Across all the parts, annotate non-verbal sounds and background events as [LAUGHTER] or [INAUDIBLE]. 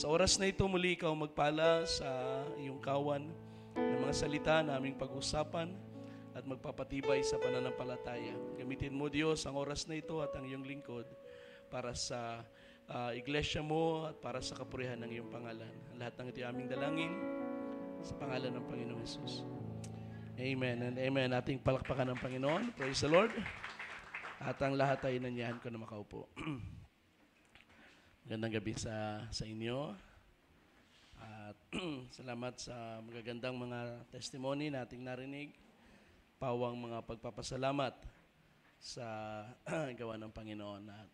Sa oras na ito, muli ikaw magpala sa iyong kawan ng mga salita na aming pag-usapan at magpapatibay sa pananampalataya. Gamitin mo, Diyos, ang oras na ito at ang iyong lingkod para sa uh, iglesia mo at para sa kapurihan ng iyong pangalan. Ang lahat ng ito aming dalangin sa pangalan ng Panginoong Yesus. Amen and amen. Ating palakpakan ng Panginoon. Praise the Lord. At ang lahat ay nanyahan ko na makaupo. [CLEARS THROAT] Magandang gabi sa, sa inyo. At [CLEARS THROAT] salamat sa magagandang mga testimony nating narinig. Pawang mga pagpapasalamat sa [CLEARS THROAT] gawa ng Panginoon. At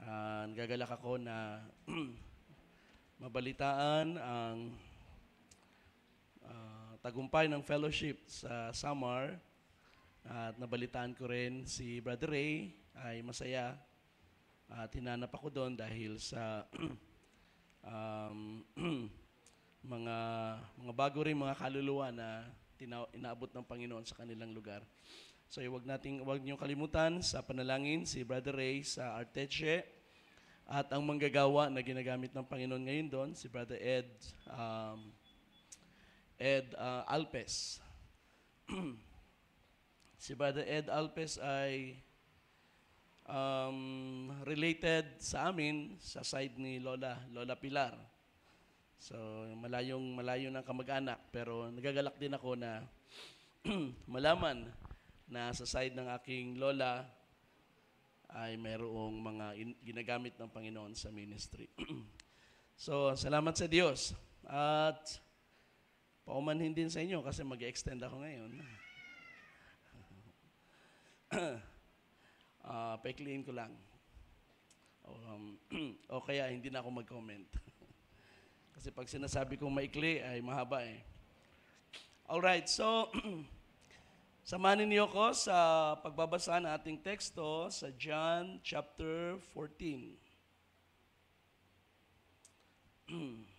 uh, [CLEARS THROAT] nagagalak ako na mabalitaan ang uh, tagumpay ng fellowship sa Samar at nabalitaan ko rin si Brother Ray ay masaya at hinanap ako doon dahil sa [CLEARS THROAT] um, [CLEARS THROAT] mga mga bago rin mga kaluluwa na tina- inaabot ng Panginoon sa kanilang lugar. So wag nating wag niyo kalimutan sa panalangin si Brother Ray sa Arteche at ang manggagawa na ginagamit ng Panginoon ngayon doon si Brother Ed um, Ed uh, Alpes. [CLEARS THROAT] Si Brother Ed Alpes ay um, related sa amin sa side ni Lola, Lola Pilar. So, malayong malayo ng kamag-anak pero nagagalak din ako na [CLEARS THROAT] malaman na sa side ng aking lola ay mayroong mga in- ginagamit ng Panginoon sa ministry. [CLEARS THROAT] so, salamat sa Diyos. At paumanhin din sa inyo kasi mag-extend ako ngayon [CLEARS THROAT] uh, paikliin ko lang. Um, [CLEARS THROAT] o kaya hindi na ako mag-comment. [LAUGHS] Kasi pag sinasabi kong maikli ay mahaba eh. Alright, so [CLEARS THROAT] samanin niyo ko sa pagbabasa ng ating teksto sa John chapter 14. [CLEARS THROAT]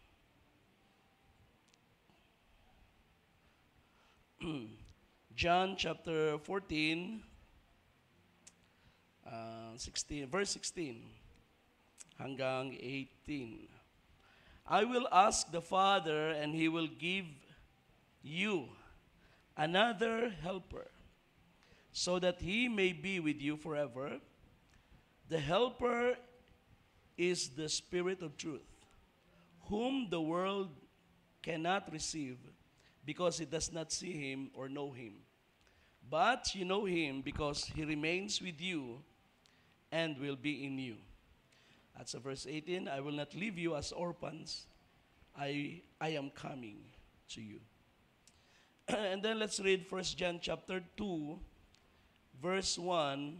John chapter 14, uh, 16, verse 16 hanggang 18. I will ask the Father, and He will give you another helper, so that He may be with you forever. The helper is the Spirit of truth, whom the world cannot receive because it does not see Him or know Him. But you know Him because He remains with you and will be in you. At sa verse 18, I will not leave you as orphans. I, I am coming to you. [CLEARS THROAT] and then let's read 1 John chapter 2, verse 1.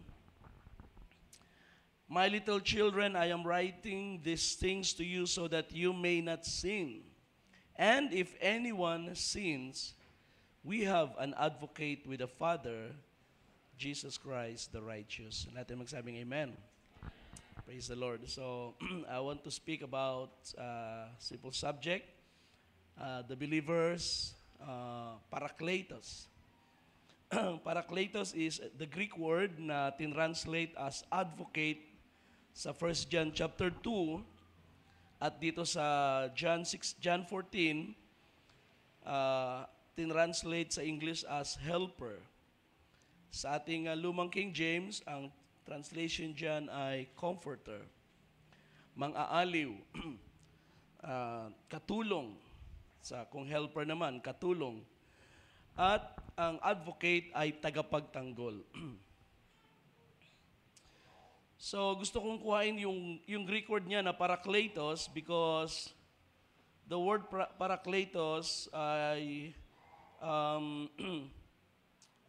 My little children, I am writing these things to you so that you may not sin. And if anyone sins, we have an advocate with the Father, Jesus Christ the righteous. Natin magsabing amen. Praise the Lord. So, [CLEARS THROAT] I want to speak about uh, simple subject, uh, the believers, uh, parakletos. [CLEARS THROAT] parakletos is the Greek word na tinranslate as advocate sa 1 John chapter 2 at dito sa John 6 John 14 uh, tinranslate sa English as helper. Sa ating uh, lumang King James, ang translation dyan ay comforter, mang-aaliw, uh, [CLEARS THROAT] katulong, sa kung helper naman, katulong, at ang advocate ay tagapagtanggol. [CLEARS THROAT] so gusto kong kuhain yung, yung Greek word niya na parakletos because the word parakletos ay um, [CLEARS THROAT]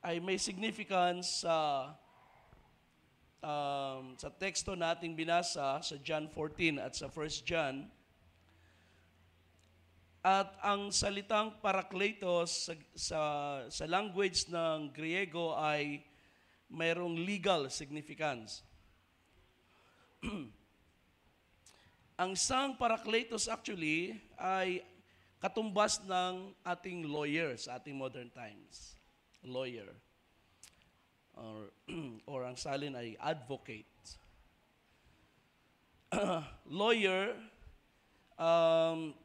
ay may significance sa um, sa teksto nating binasa sa John 14 at sa 1 John. At ang salitang parakletos sa, sa, sa language ng Griego ay mayroong legal significance. [CLEARS THROAT] ang isang parakletos actually ay katumbas ng ating lawyer sa ating modern times lawyer. Or, [CLEARS THROAT] or ang salin ay advocate. [CLEARS THROAT] lawyer Um,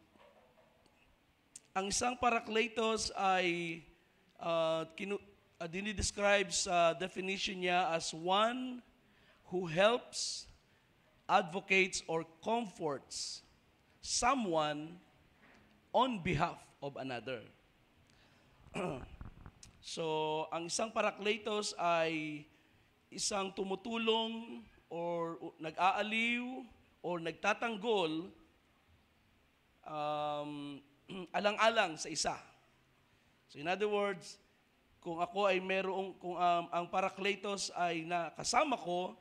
ang isang parakletos ay uh, kinu, uh, dinidescribe sa definition niya as one who helps, advocates, or comforts someone on behalf of another. [CLEARS THROAT] so, ang isang parakletos ay isang tumutulong or nag-aaliw or nagtatanggol um, [CLEARS THROAT] alang-alang sa isa. So in other words, kung ako ay merong, kung um, ang parakletos ay nakasama ko,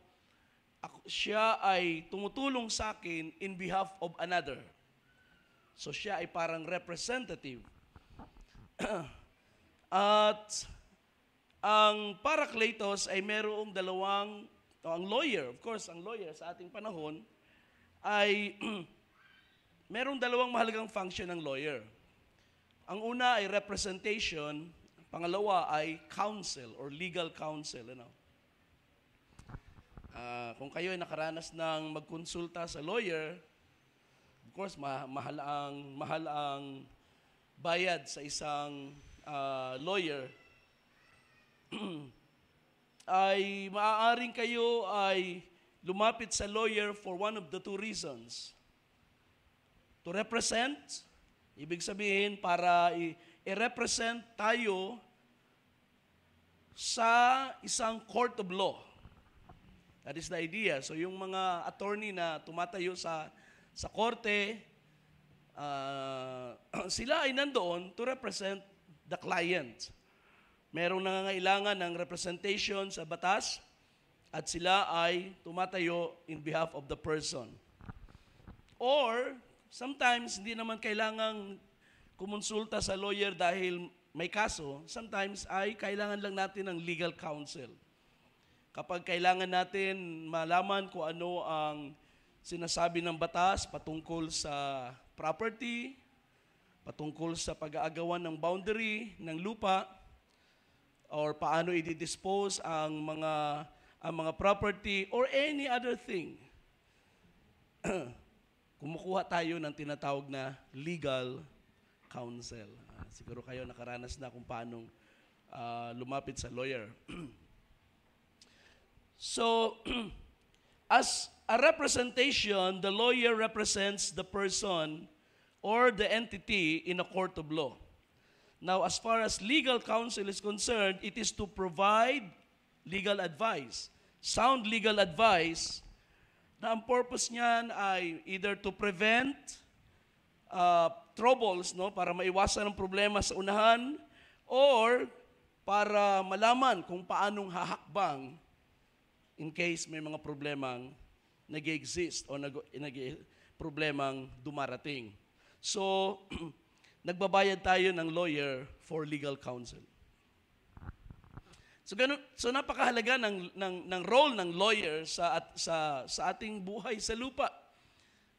ako, siya ay tumutulong sa akin in behalf of another. So siya ay parang representative. [CLEARS THROAT] At ang parakletos ay merong dalawang, o ang lawyer, of course, ang lawyer sa ating panahon, ay [CLEARS THROAT] merong dalawang mahalagang function ng lawyer. Ang una ay representation, pangalawa ay counsel or legal counsel. Know? Uh, kung kayo ay nakaranas ng magkonsulta sa lawyer, of course, ma- mahal ang, mahal ang bayad sa isang uh, lawyer, [CLEARS THROAT] ay maaaring kayo ay lumapit sa lawyer for one of the two reasons. To represent, ibig sabihin para i-represent tayo sa isang court of law. That is the idea. So yung mga attorney na tumatayo sa sa korte, uh, [CLEARS THROAT] sila ay nandoon to represent the client. Merong nangangailangan ng representation sa batas at sila ay tumatayo in behalf of the person. Or sometimes hindi naman kailangang kumonsulta sa lawyer dahil may kaso, sometimes ay kailangan lang natin ng legal counsel. Kapag kailangan natin malaman kung ano ang sinasabi ng batas patungkol sa property, patungkol sa pag-aagawan ng boundary ng lupa, or paano i-dispose ang mga ang mga property or any other thing. [CLEARS THROAT] Kumukuha tayo ng tinatawag na legal counsel. Uh, siguro kayo nakaranas na kung paanong uh, lumapit sa lawyer. [CLEARS THROAT] so, [CLEARS THROAT] as a representation, the lawyer represents the person or the entity in a court of law. Now, as far as legal counsel is concerned, it is to provide legal advice, sound legal advice, na ang purpose niyan ay either to prevent uh, troubles, no, para maiwasan ang problema sa unahan, or para malaman kung paanong hahakbang in case may mga problemang nag-exist o nag, problemang dumarating. So, [CLEARS THROAT] nagbabayad tayo ng lawyer for legal counsel. So, ganun, so napakahalaga ng, ng, ng role ng lawyer sa, at, sa, sa ating buhay sa lupa.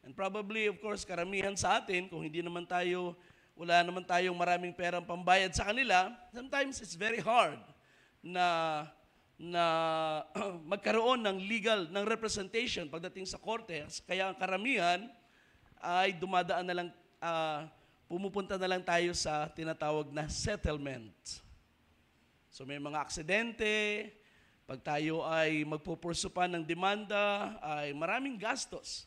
And probably, of course, karamihan sa atin, kung hindi naman tayo, wala naman tayong maraming perang pambayad sa kanila, sometimes it's very hard na na [CLEARS THROAT] magkaroon ng legal, ng representation pagdating sa korte. Kaya ang karamihan ay dumadaan na lang, uh, pumupunta na lang tayo sa tinatawag na settlement. So may mga aksidente, pag tayo ay magpupurso pa ng demanda, ay maraming gastos.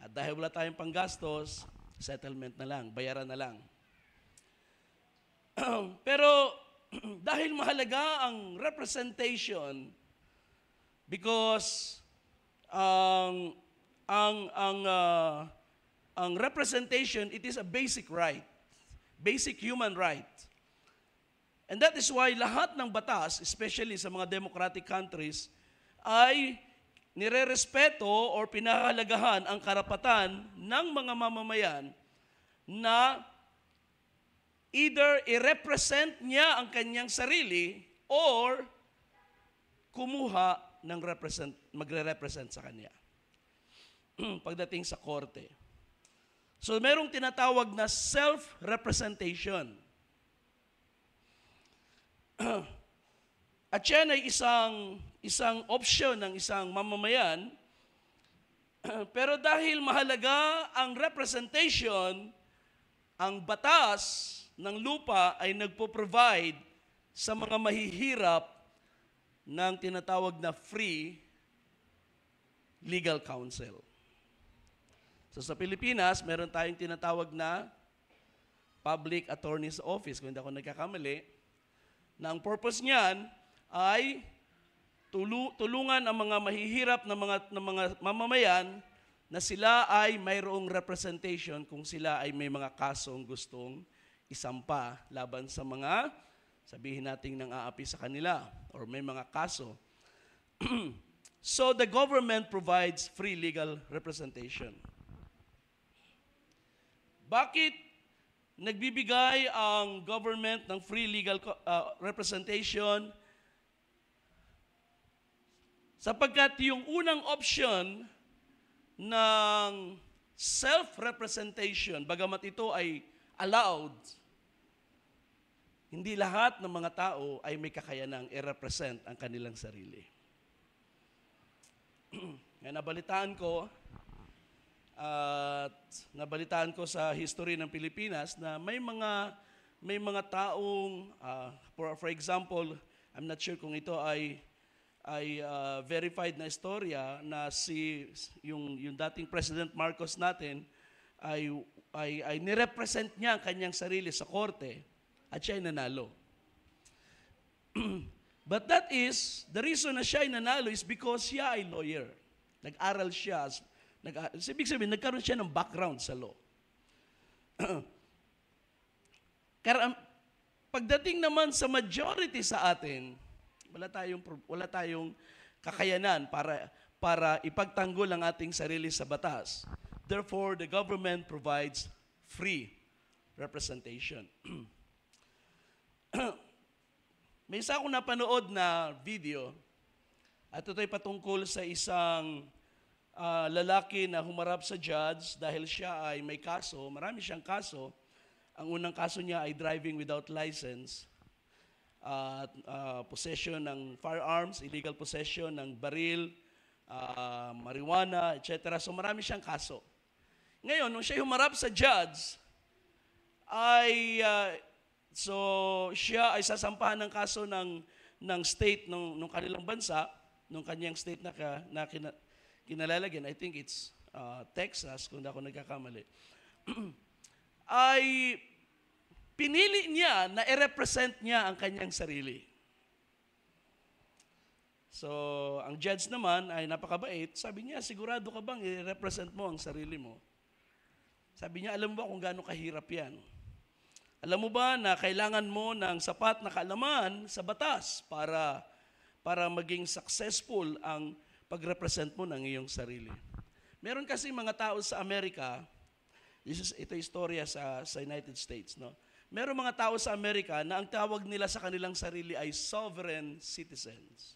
At dahil wala tayong panggastos, settlement na lang, bayaran na lang. [CLEARS THROAT] Pero [CLEARS THROAT] dahil mahalaga ang representation because ang ang ang uh, ang representation it is a basic right basic human right and that is why lahat ng batas especially sa mga democratic countries ay nirerespeto or pinahalagahan ang karapatan ng mga mamamayan na either i-represent niya ang kanyang sarili or kumuha ng represent, magre-represent sa kanya. [CLEARS THROAT] Pagdating sa korte. So merong tinatawag na self-representation. [CLEARS THROAT] At yan ay isang, isang option ng isang mamamayan [CLEARS THROAT] Pero dahil mahalaga ang representation, ang batas ng lupa ay nagpo-provide sa mga mahihirap ng tinatawag na free legal counsel. So sa Pilipinas, meron tayong tinatawag na Public Attorney's Office, kung hindi ako nagkakamali, na ang purpose niyan ay tulu- tulungan ang mga mahihirap na mga, na mga mamamayan na sila ay mayroong representation kung sila ay may mga kasong gustong isampa laban sa mga sabihin nating nang aapi sa kanila or may mga kaso. [CLEARS THROAT] so the government provides free legal representation. Bakit nagbibigay ang government ng free legal uh, representation? Sapagkat yung unang option ng self-representation, bagamat ito ay allowed, hindi lahat ng mga tao ay may kakayanang i-represent ang kanilang sarili. [CLEARS THROAT] Ngayon, nabalitaan ko, at nabalitaan ko sa history ng Pilipinas na may mga may mga taong ah, for for example, I'm not sure kung ito ay ay ah, verified na istorya na si yung yung dating President Marcos natin ay ay ay nirepresent niya ang kanyang sarili sa korte at siya ay nanalo. [CLEARS THROAT] But that is, the reason na siya ay nanalo is because siya ay lawyer. Nag-aral siya. Nag ibig sabihin, nagkaroon siya ng background sa law. [CLEARS THROAT] Kaya pagdating naman sa majority sa atin, wala tayong wala tayong kakayanan para para ipagtanggol ang ating sarili sa batas. Therefore, the government provides free representation. [CLEARS THROAT] May isa akong napanood na video at ito ay patungkol sa isang ah, lalaki na humarap sa judge dahil siya ay may kaso. Marami siyang kaso. Ang unang kaso niya ay driving without license at ah, possession ng firearms, illegal possession ng baril, ah, marijuana, etc. So marami siyang kaso. Ngayon, nung siya humarap sa judge, ay ah, so siya ay sasampahan ng kaso ng ng state ng nung kanilang bansa, nung kanyang state na, ka, na kina, kinalalagyan, I think it's ah, Texas, kung ako nagkakamali, [CLEARS THROAT] ay pinili niya na i-represent niya ang kanyang sarili. So, ang judge naman ay napakabait. Sabi niya, sigurado ka bang i-represent mo ang sarili mo? Sabi niya, alam mo ba kung gaano kahirap yan? Alam mo ba na kailangan mo ng sapat na kaalaman sa batas para para maging successful ang pag-represent mo ng iyong sarili? Meron kasi mga tao sa Amerika, this is, ito istorya sa, sa United States, no? Meron mga tao sa Amerika na ang tawag nila sa kanilang sarili ay sovereign citizens.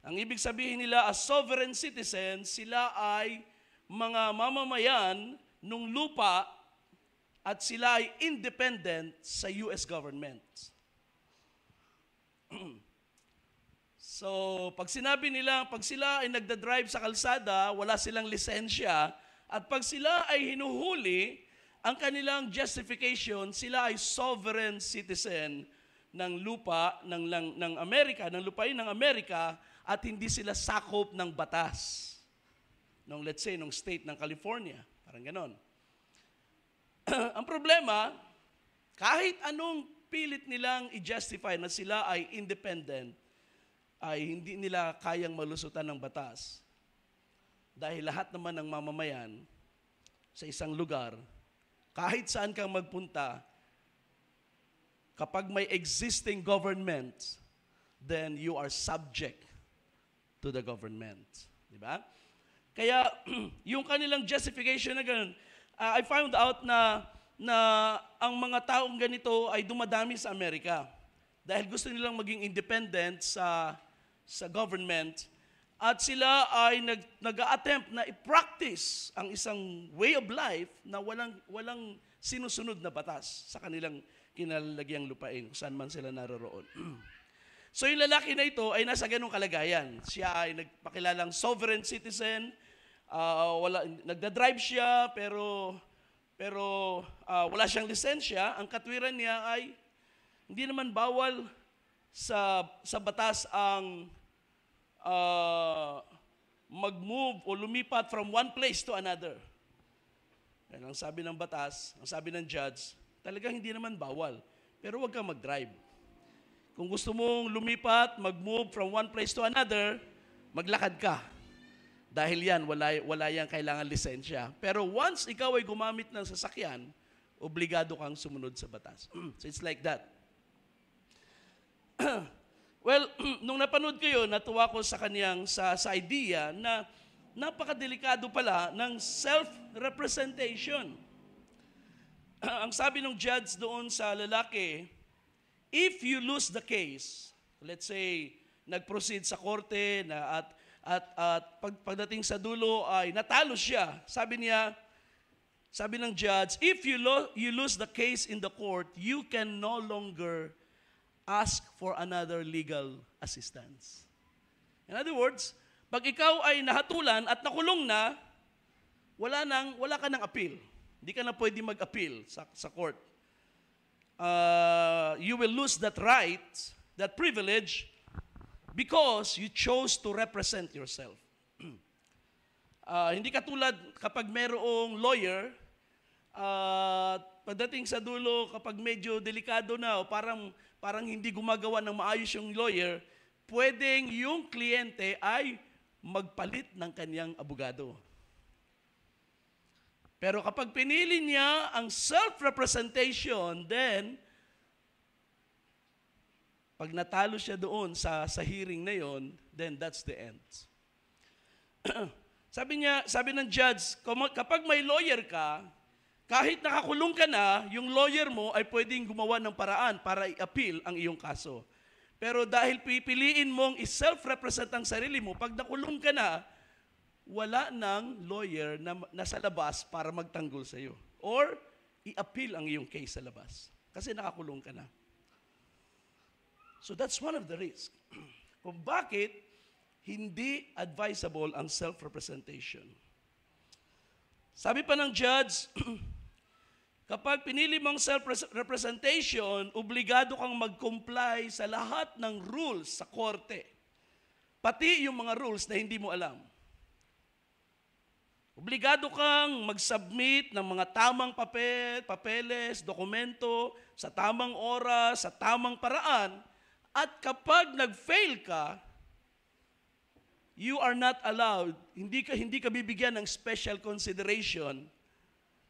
Ang ibig sabihin nila, as sovereign citizens, sila ay mga mamamayan ng lupa at sila ay independent sa US government. [CLEARS THROAT] so, pag sinabi nila, pag sila ay nagda-drive sa kalsada, wala silang lisensya, at pag sila ay hinuhuli, ang kanilang justification, sila ay sovereign citizen ng lupa ng, ng, ng Amerika, ng lupain ng Amerika, at hindi sila sakop ng batas. Nung, let's say, nung state ng California. Parang ganon. [CLEARS THROAT] ang problema, kahit anong pilit nilang i-justify na sila ay independent, ay hindi nila kayang malusutan ng batas. Dahil lahat naman ng mamamayan sa isang lugar, kahit saan kang magpunta, kapag may existing government, then you are subject to the government. Di ba? Kaya [CLEARS THROAT] yung kanilang justification na ganun, uh, I found out na na ang mga taong ganito ay dumadami sa Amerika dahil gusto nilang maging independent sa sa government at sila ay nag, nag-attempt na i-practice ang isang way of life na walang walang sinusunod na batas sa kanilang kinalagyang lupain kung saan man sila naroroon. [CLEARS THROAT] so yung lalaki na ito ay nasa ganong kalagayan. Siya ay nagpakilalang sovereign citizen, ah, wala nagda-drive siya pero pero ah, wala siyang lisensya, ang katwiran niya ay hindi naman bawal sa sa batas ang ah, mag-move o lumipat from one place to another. Yan ang sabi ng batas, ang sabi ng judge, talagang hindi naman bawal. Pero huwag kang mag-drive. Kung gusto mong lumipat, mag-move from one place to another, maglakad ka. Dahil yan, wala, wala yan kailangan lisensya. Pero once ikaw ay gumamit ng sasakyan, obligado kang sumunod sa batas. [CLEARS THROAT] so it's like that. Well, [CLEARS THROAT] nung napanood ko yun, natuwa ko sa kaniyang, sa, sa idea na napakadelikado pala ng self-representation. [CLEARS THROAT] Ang sabi ng judge doon sa lalaki, if you lose the case, let's say, nag-proceed sa korte na at at at pag, pagdating sa dulo ay natalo siya. Sabi niya, sabi ng judge, if you lo- you lose the case in the court, you can no longer ask for another legal assistance. In other words, pag ikaw ay nahatulan at nakulong na, wala nang wala ka nang appeal. Hindi ka na pwede mag-appeal sa, sa court. Uh, you will lose that right, that privilege, because you chose to represent yourself. [CLEARS THROAT] uh, hindi katulad kapag merong lawyer, uh, pagdating sa dulo, kapag medyo delikado na o parang, parang hindi gumagawa ng maayos yung lawyer, pwedeng yung kliyente ay magpalit ng kanyang abogado. Pero kapag pinili niya ang self-representation, then, pag natalo siya doon sa, sa hearing na yon, then that's the end. [CLEARS THROAT] sabi niya, sabi ng judge, kapag may lawyer ka, kahit nakakulong ka na, yung lawyer mo ay pwedeng gumawa ng paraan para i-appeal ang iyong kaso. Pero dahil pipiliin mong i-self-represent ang sarili mo, pag nakulong ka na, wala nang lawyer na nasa labas para magtanggol sa iyo. Or, i-appeal ang iyong case sa labas. Kasi nakakulong ka na. So that's one of the risks. [CLEARS THROAT] Kung bakit hindi advisable ang self-representation. Sabi pa ng judge, [CLEARS THROAT] kapag pinili mong self-representation, obligado kang mag-comply sa lahat ng rules sa korte. Pati yung mga rules na hindi mo alam. Obligado kang mag-submit ng mga tamang papel, papeles, dokumento, sa tamang oras, sa tamang paraan. At kapag nag-fail ka, you are not allowed, hindi ka, hindi ka bibigyan ng special consideration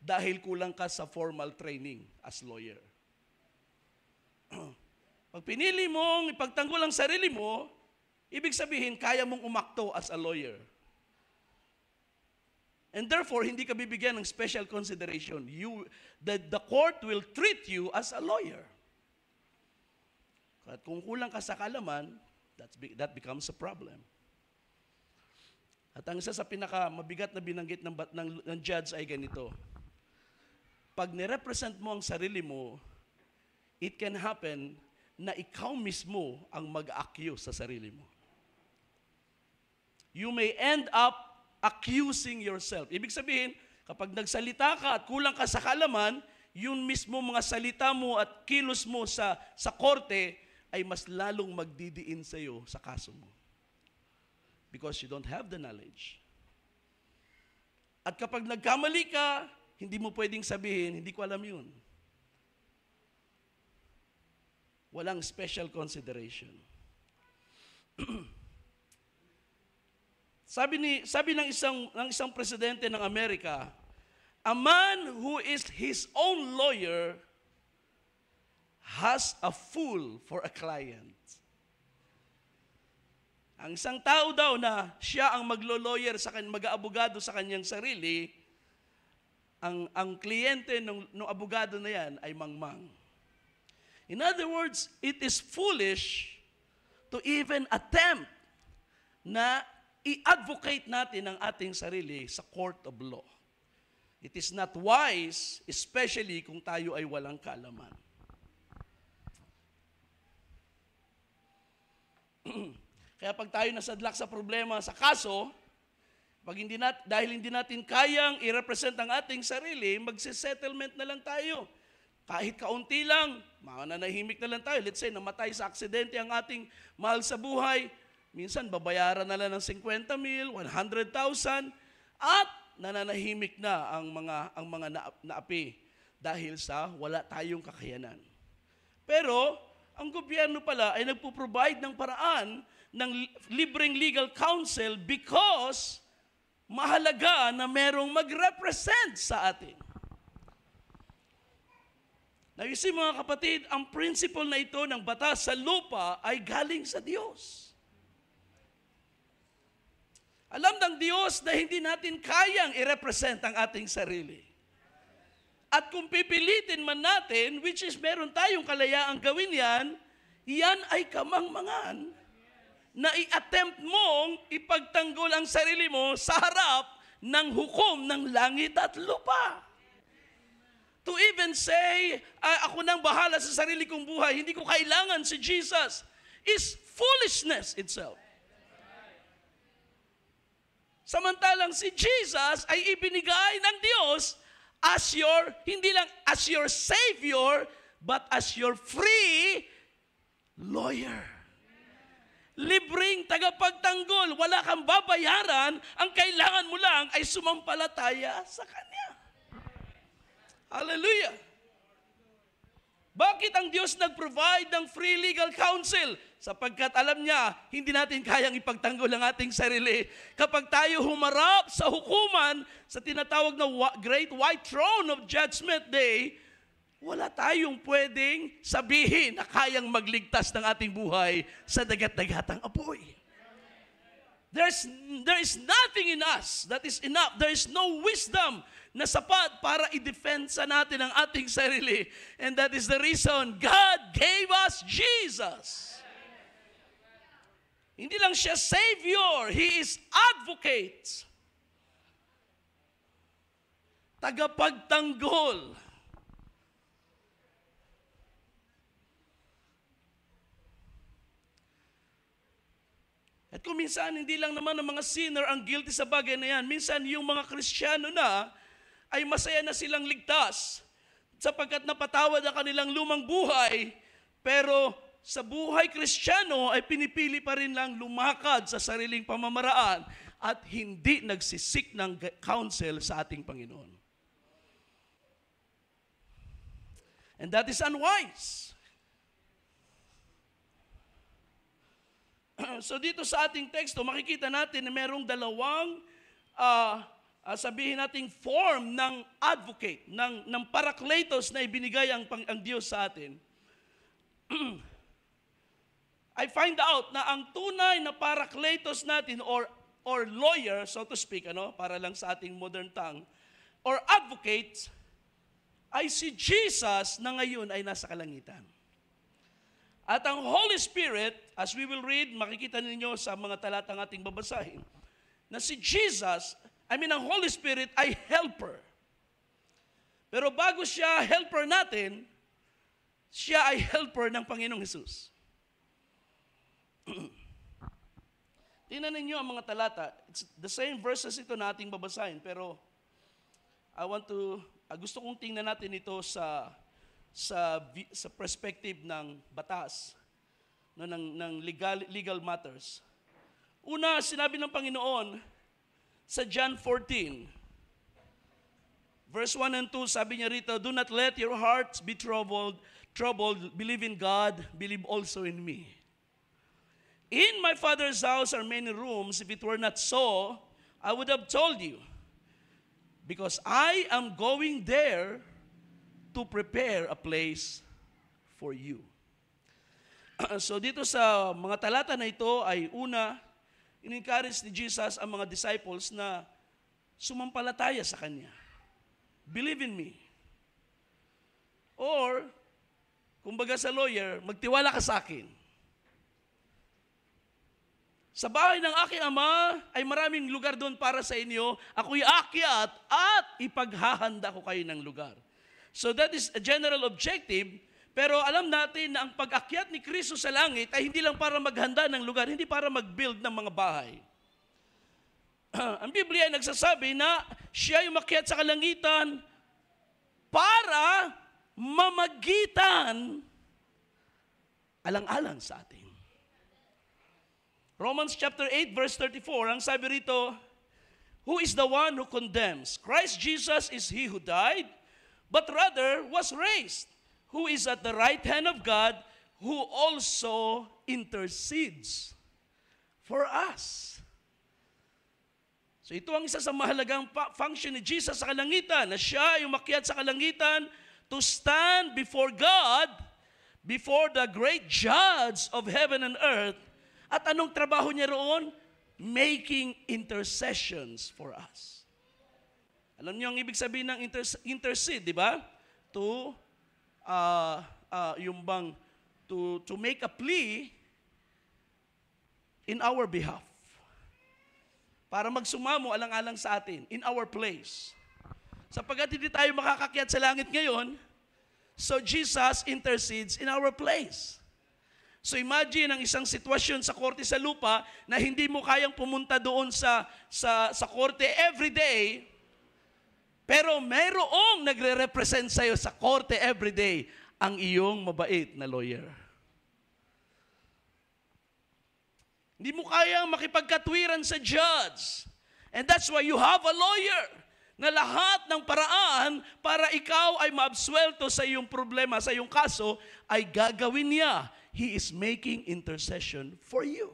dahil kulang ka sa formal training as lawyer. [CLEARS THROAT] Pag pinili mong ipagtanggol ang sarili mo, ibig sabihin, kaya mong umakto as a lawyer. And therefore, hindi ka bibigyan ng special consideration. You, the, the court will treat you as a lawyer. At kung kulang ka sa kalaman, that's, that becomes a problem. At ang isa sa pinaka mabigat na binanggit ng, ng, ng judge ay ganito. Pag nirepresent mo ang sarili mo, it can happen na ikaw mismo ang mag-accuse sa sarili mo. You may end up accusing yourself. Ibig sabihin, kapag nagsalita ka at kulang ka sa kalaman, yun mismo mga salita mo at kilos mo sa, sa korte ay mas lalong magdidiin sa iyo sa kaso mo. Because you don't have the knowledge. At kapag nagkamali ka, hindi mo pwedeng sabihin, hindi ko alam yun. Walang special consideration. [CLEARS THROAT] Sabi ni sabi ng isang ng isang presidente ng Amerika, a man who is his own lawyer has a fool for a client. Ang isang tao daw na siya ang maglo-lawyer sa kanyang mag-aabogado sa kanyang sarili, ang ang kliyente ng, ng abogado na yan ay mangmang. In other words, it is foolish to even attempt na i-advocate natin ang ating sarili sa court of law. It is not wise, especially kung tayo ay walang kaalaman. [CLEARS THROAT] Kaya pag tayo nasadlak sa problema sa kaso, Pag hindi nat, dahil hindi natin kayang i-represent ang ating sarili, magse-settlement na lang tayo. Kahit kaunti lang, mananahimik na lang tayo. Let's say, namatay sa aksidente ang ating mahal sa buhay. Minsan, babayaran na lang ng 50 mil, 100,000, at nananahimik na ang mga, ang mga na, naapi dahil sa wala tayong kakayanan. Pero, ang gobyerno pala ay nagpo-provide ng paraan ng libreng legal counsel because mahalaga na merong mag-represent sa atin. Now you see mga kapatid, ang principle na ito ng batas sa lupa ay galing sa Diyos. Alam ng Diyos na hindi natin kayang i-represent ang ating sarili. At kung pipilitin man natin, which is meron tayong kalayaang gawin yan, yan ay kamangmangan na i-attempt mong ipagtanggol ang sarili mo sa harap ng hukom ng langit at lupa. To even say, ah, ako nang bahala sa sarili kong buhay, hindi ko kailangan si Jesus, is foolishness itself. Samantalang si Jesus ay ibinigay ng Diyos as your, hindi lang as your Savior, but as your free lawyer libreng tagapagtanggol, wala kang babayaran, ang kailangan mo lang ay sumampalataya sa Kanya. Hallelujah! Bakit ang Diyos nag-provide ng free legal counsel? Sapagkat alam niya, hindi natin kayang ipagtanggol ang ating sarili. Kapag tayo humarap sa hukuman, sa tinatawag na Great White Throne of Judgment Day, wala tayong pwedeng sabihin na kayang magligtas ng ating buhay sa dagat-dagatang apoy. There's, there is nothing in us that is enough. There is no wisdom na sapat para i-defensa natin ang ating sarili. And that is the reason God gave us Jesus. Hindi lang siya Savior, He is advocate. Tagapagtanggol At kung minsan, hindi lang naman ang mga sinner ang guilty sa bagay na yan. Minsan, yung mga kristyano na, ay masaya na silang ligtas sapagkat napatawad ang kanilang lumang buhay, pero sa buhay kristyano ay pinipili pa rin lang lumakad sa sariling pamamaraan at hindi nagsisik ng counsel sa ating Panginoon. And that is unwise. [CLEARS THROAT] so dito sa ating teksto, makikita natin na merong dalawang uh, uh, sabihin nating form ng advocate, ng, ng parakletos na ibinigay ang, ang Diyos sa atin. [CLEARS THROAT] I find out na ang tunay na parakletos natin or or lawyer, so to speak, ano, para lang sa ating modern tongue, or advocate, ay si Jesus na ngayon ay nasa kalangitan. At ang Holy Spirit, as we will read, makikita ninyo sa mga talatang ating babasahin, na si Jesus, I mean ang Holy Spirit ay helper. Pero bago siya helper natin, siya ay helper ng Panginoong Hesus. [CLEARS THROAT] Tingnan ninyo ang mga talata. It's the same verses ito na ating babasahin, pero I want to, uh, gusto kong tingnan natin ito sa sa sa perspective ng batas no ng ng legal legal matters. Una, sinabi ng Panginoon sa John 14 verse 1 and 2, sabi niya rito, "Do not let your hearts be troubled. Troubled, believe in God, believe also in me." In my Father's house are many rooms. If it were not so, I would have told you. Because I am going there to prepare a place for you. [CLEARS THROAT] so dito sa mga talata na ito ay una, in-encourage ni Jesus ang mga disciples na sumampalataya sa Kanya. Believe in me. Or, kumbaga sa lawyer, magtiwala ka sa akin. Sa bahay ng aking ama ay maraming lugar doon para sa inyo. Ako'y akyat at ipaghahanda ko kayo ng lugar. So that is a general objective, pero alam natin na ang pag-akyat ni Kristo sa langit ay hindi lang para maghanda ng lugar, hindi para mag-build ng mga bahay. [CLEARS THROAT] ang Biblia ay nagsasabi na siya ay umakyat sa kalangitan para mamagitan alang-alang sa atin. Romans chapter 8 verse 34, ang sabi rito, Who is the one who condemns? Christ Jesus is he who died, but rather was raised, who is at the right hand of God, who also intercedes for us. So ito ang isa sa mahalagang function ni Jesus sa kalangitan, na siya ay umakyat sa kalangitan to stand before God, before the great judge of heaven and earth. At anong trabaho niya roon? Making intercessions for us. Alam niyo ang ibig sabihin ng inter- intercede, di ba? To, uh, uh, yung bang, to, to make a plea in our behalf para magsumamo alang-alang sa atin in our place. Sapagkat hindi tayo makakakyat sa langit ngayon, so Jesus intercedes in our place. So imagine ang isang sitwasyon sa korte sa lupa na hindi mo kayang pumunta doon sa sa sa korte every day, pero mayroong nagre-represent sa iyo sa korte every day ang iyong mabait na lawyer. Hindi mo kayang makipagkatwiran sa judge. And that's why you have a lawyer na lahat ng paraan para ikaw ay maabswelto sa iyong problema, sa iyong kaso, ay gagawin niya. He is making intercession for you.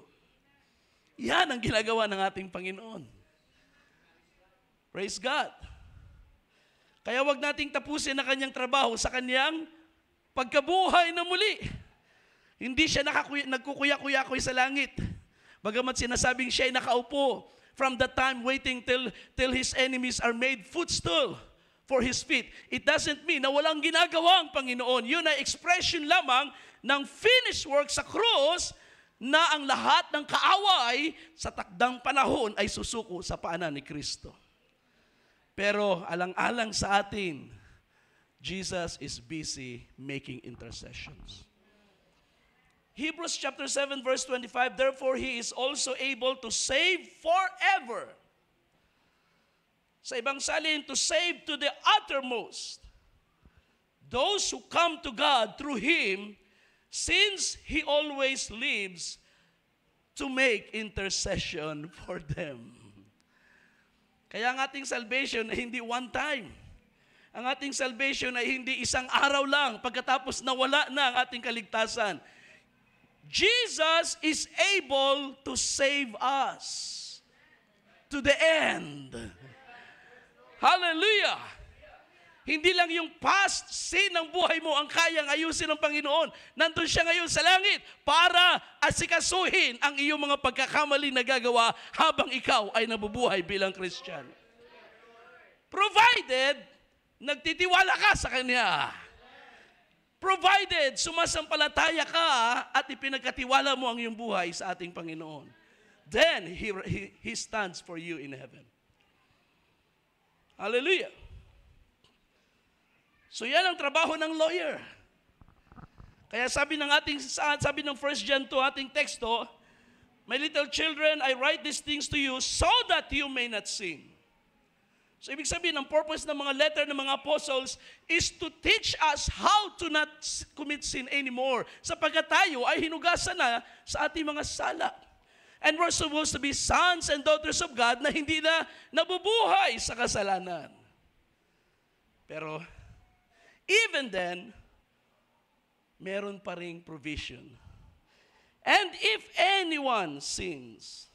Yan ang ginagawa ng ating Panginoon. Praise God. Kaya wag nating tapusin na kanyang trabaho sa kanyang pagkabuhay na muli. Hindi siya nagkukuya-kuya-kuya sa langit. Bagamat sinasabing siya ay nakaupo from the time waiting till, till his enemies are made footstool for his feet. It doesn't mean na walang ginagawa ang Panginoon. Yun ay expression lamang ng finished work sa cross na ang lahat ng kaaway sa takdang panahon ay susuko sa paanan ni Kristo. Pero alang-alang sa atin, Jesus is busy making intercessions. Hebrews chapter 7 verse 25, therefore he is also able to save forever. Sa ibang salin, to save to the uttermost. Those who come to God through him, since he always lives to make intercession for them. Kaya ang ating salvation ay hindi one time. Ang ating salvation ay hindi isang araw lang pagkatapos nawala na ang ating kaligtasan Jesus is able to save us to the end. Hallelujah! Hindi lang yung past sin ng buhay mo ang kayang ayusin ng Panginoon. Nandun siya ngayon sa langit para asikasuhin ang iyong mga pagkakamali na gagawa habang ikaw ay nabubuhay bilang Christian. Provided, nagtitiwala ka sa Kanya. Provided sumasampalataya ka at ipinagkatiwala mo ang iyong buhay sa ating Panginoon. Then, He, he, he stands for you in heaven. Hallelujah. So yan ang trabaho ng lawyer. Kaya sabi ng ating sabi ng 1 John 2 ating teksto, My little children, I write these things to you so that you may not sin. So ibig sabihin, ang purpose ng mga letter ng mga apostles is to teach us how to not commit sin anymore. Sapagkat tayo ay hinugasan na sa ating mga sala. And we're supposed to be sons and daughters of God na hindi na nabubuhay sa kasalanan. Pero, even then, meron pa ring provision. And if anyone sins,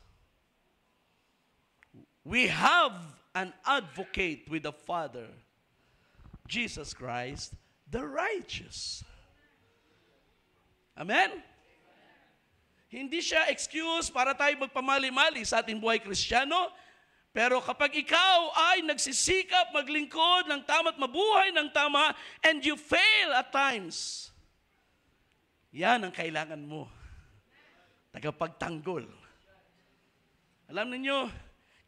we have an advocate with the Father, Jesus Christ, the righteous. Amen? Hindi siya excuse para tayo magpamali-mali sa ating buhay kristyano, pero kapag ikaw ay nagsisikap maglingkod ng tama at mabuhay ng tama, and you fail at times, yan ang kailangan mo. Tagapagtanggol. Alam niyo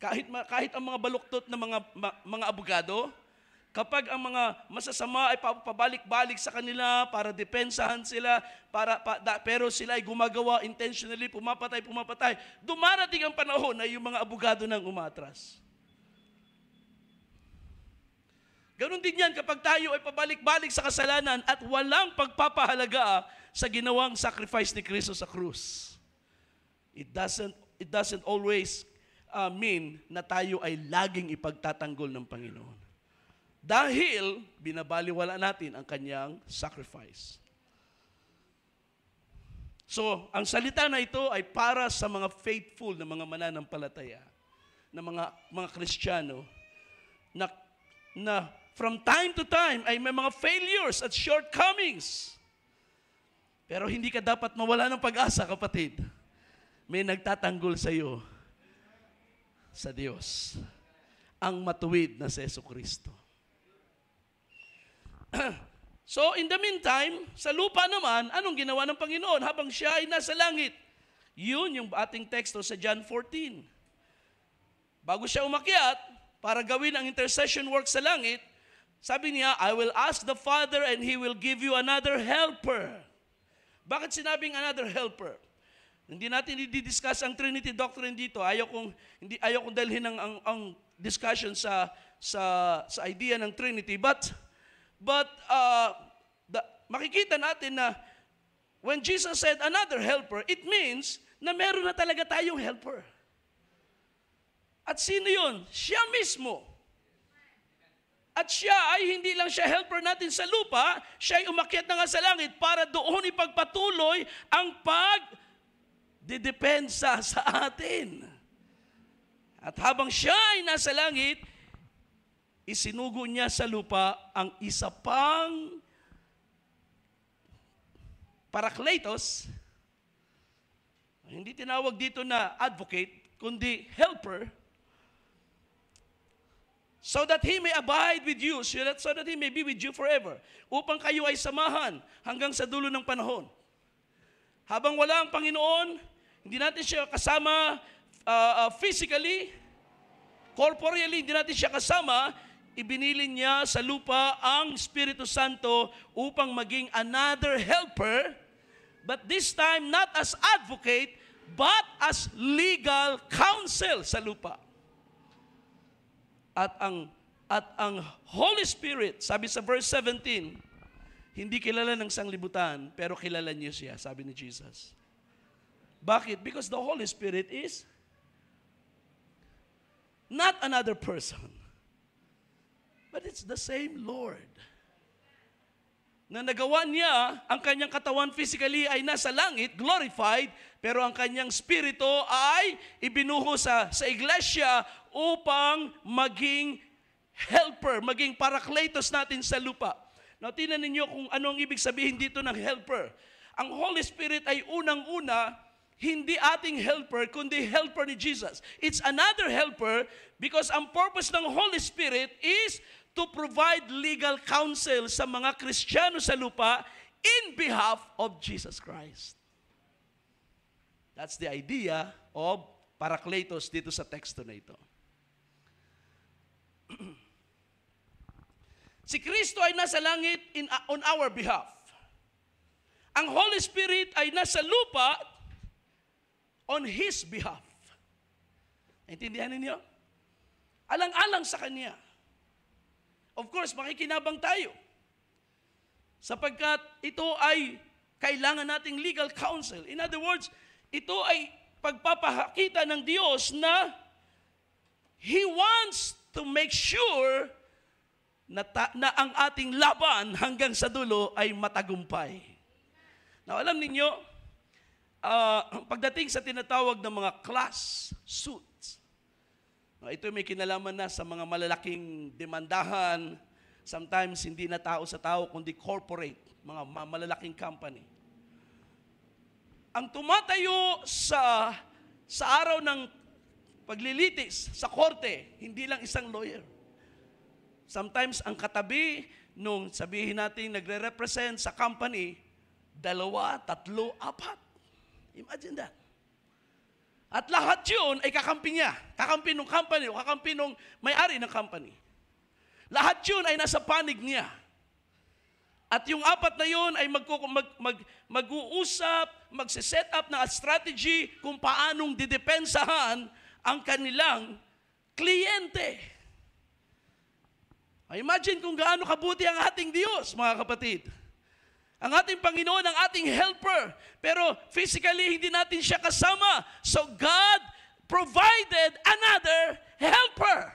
kahit, kahit ang mga baluktot na mga, mga abogado, kapag ang mga masasama ay pa- pabalik-balik sa kanila para depensahan sila, para, pa- da- pero sila ay gumagawa intentionally, pumapatay, pumapatay, dumarating ang panahon na yung mga abogado nang umatras. Ganon din yan kapag tayo ay pabalik-balik sa kasalanan at walang pagpapahalaga sa ginawang sacrifice ni Kristo sa krus. It doesn't, it doesn't always uh, mean na tayo ay laging ipagtatanggol ng Panginoon. Dahil binabaliwala natin ang kanyang sacrifice. So, ang salita na ito ay para sa mga faithful na mga mananampalataya, na mga mga Kristiyano na na from time to time ay may mga failures at shortcomings. Pero hindi ka dapat mawala ng pag-asa, kapatid. May nagtatanggol sa iyo sa Diyos. Ang matuwid na si Yeso Kristo. [CLEARS THROAT] so, in the meantime, sa lupa naman, anong ginawa ng Panginoon habang siya ay nasa langit? Yun yung ating teksto sa John 14. Bago siya umakyat, para gawin ang intercession work sa langit, sabi niya, I will ask the Father and He will give you another helper. Bakit sinabing another helper? Hindi natin i-discuss ang Trinity doctrine dito. Ayaw kong hindi ayaw kong dalhin ang, ang, ang discussion sa sa sa idea ng Trinity. But but uh, the, makikita natin na when Jesus said another helper, it means na meron na talaga tayong helper. At sino yun? Siya mismo. At siya ay hindi lang siya helper natin sa lupa, siya ay umakyat na nga sa langit para doon ipagpatuloy ang pag didepensa sa atin. At habang siya ay nasa langit, isinugo niya sa lupa ang isa pang parakletos, hindi tinawag dito na advocate, kundi helper, so that He may abide with you, so that, so that He may be with you forever, upang kayo ay samahan hanggang sa dulo ng panahon. Habang wala ang Panginoon, hindi natin siya kasama uh, uh, physically, corporeally, hindi natin siya kasama, ibinilin niya sa lupa ang Espiritu Santo upang maging another helper, but this time not as advocate, but as legal counsel sa lupa. At ang at ang Holy Spirit, sabi sa verse 17, hindi kilala ng sanglibutan, pero kilala niyo siya, sabi ni Jesus. Bakit? Because the Holy Spirit is not another person, but it's the same Lord. Na nagawa niya, ang kanyang katawan physically ay nasa langit, glorified, pero ang kanyang spirito ay ibinuho sa, sa iglesia upang maging helper, maging parakletos natin sa lupa. Now, tinan ninyo kung ano ang ibig sabihin dito ng helper. Ang Holy Spirit ay unang-una, hindi ating helper, kundi helper ni Jesus. It's another helper because ang purpose ng Holy Spirit is to provide legal counsel sa mga Kristiyano sa lupa in behalf of Jesus Christ. That's the idea of Parakletos dito sa teksto na ito. [CLEARS THROAT] Si Kristo ay nasa langit in, on our behalf. Ang Holy Spirit ay nasa lupa on His behalf. Naintindihan ninyo? Alang-alang sa Kanya. Of course, makikinabang tayo. Sapagkat ito ay kailangan nating legal counsel. In other words, ito ay pagpapakita ng Diyos na He wants to make sure na, ta- na ang ating laban hanggang sa dulo ay matagumpay. Now, alam ninyo, uh, pagdating sa tinatawag ng mga class suits, uh, ito may kinalaman na sa mga malalaking demandahan, sometimes hindi na tao sa tao, kundi corporate, mga malalaking company. Ang tumatayo sa sa araw ng paglilitis sa korte, hindi lang isang lawyer Sometimes ang katabi nung sabihin natin nagre-represent sa company, dalawa, tatlo, apat. Imagine that. At lahat yun ay kakampi niya. Kakampi ng company o kakampi ng may-ari ng company. Lahat yun ay nasa panig niya. At yung apat na yun ay mag, mag, mag, mag-uusap, magsiset up ng strategy kung paanong didepensahan ang kanilang kliyente. Imagine kung gaano kabuti ang ating Diyos, mga kapatid. Ang ating Panginoon, ang ating helper. Pero physically, hindi natin siya kasama. So God provided another helper.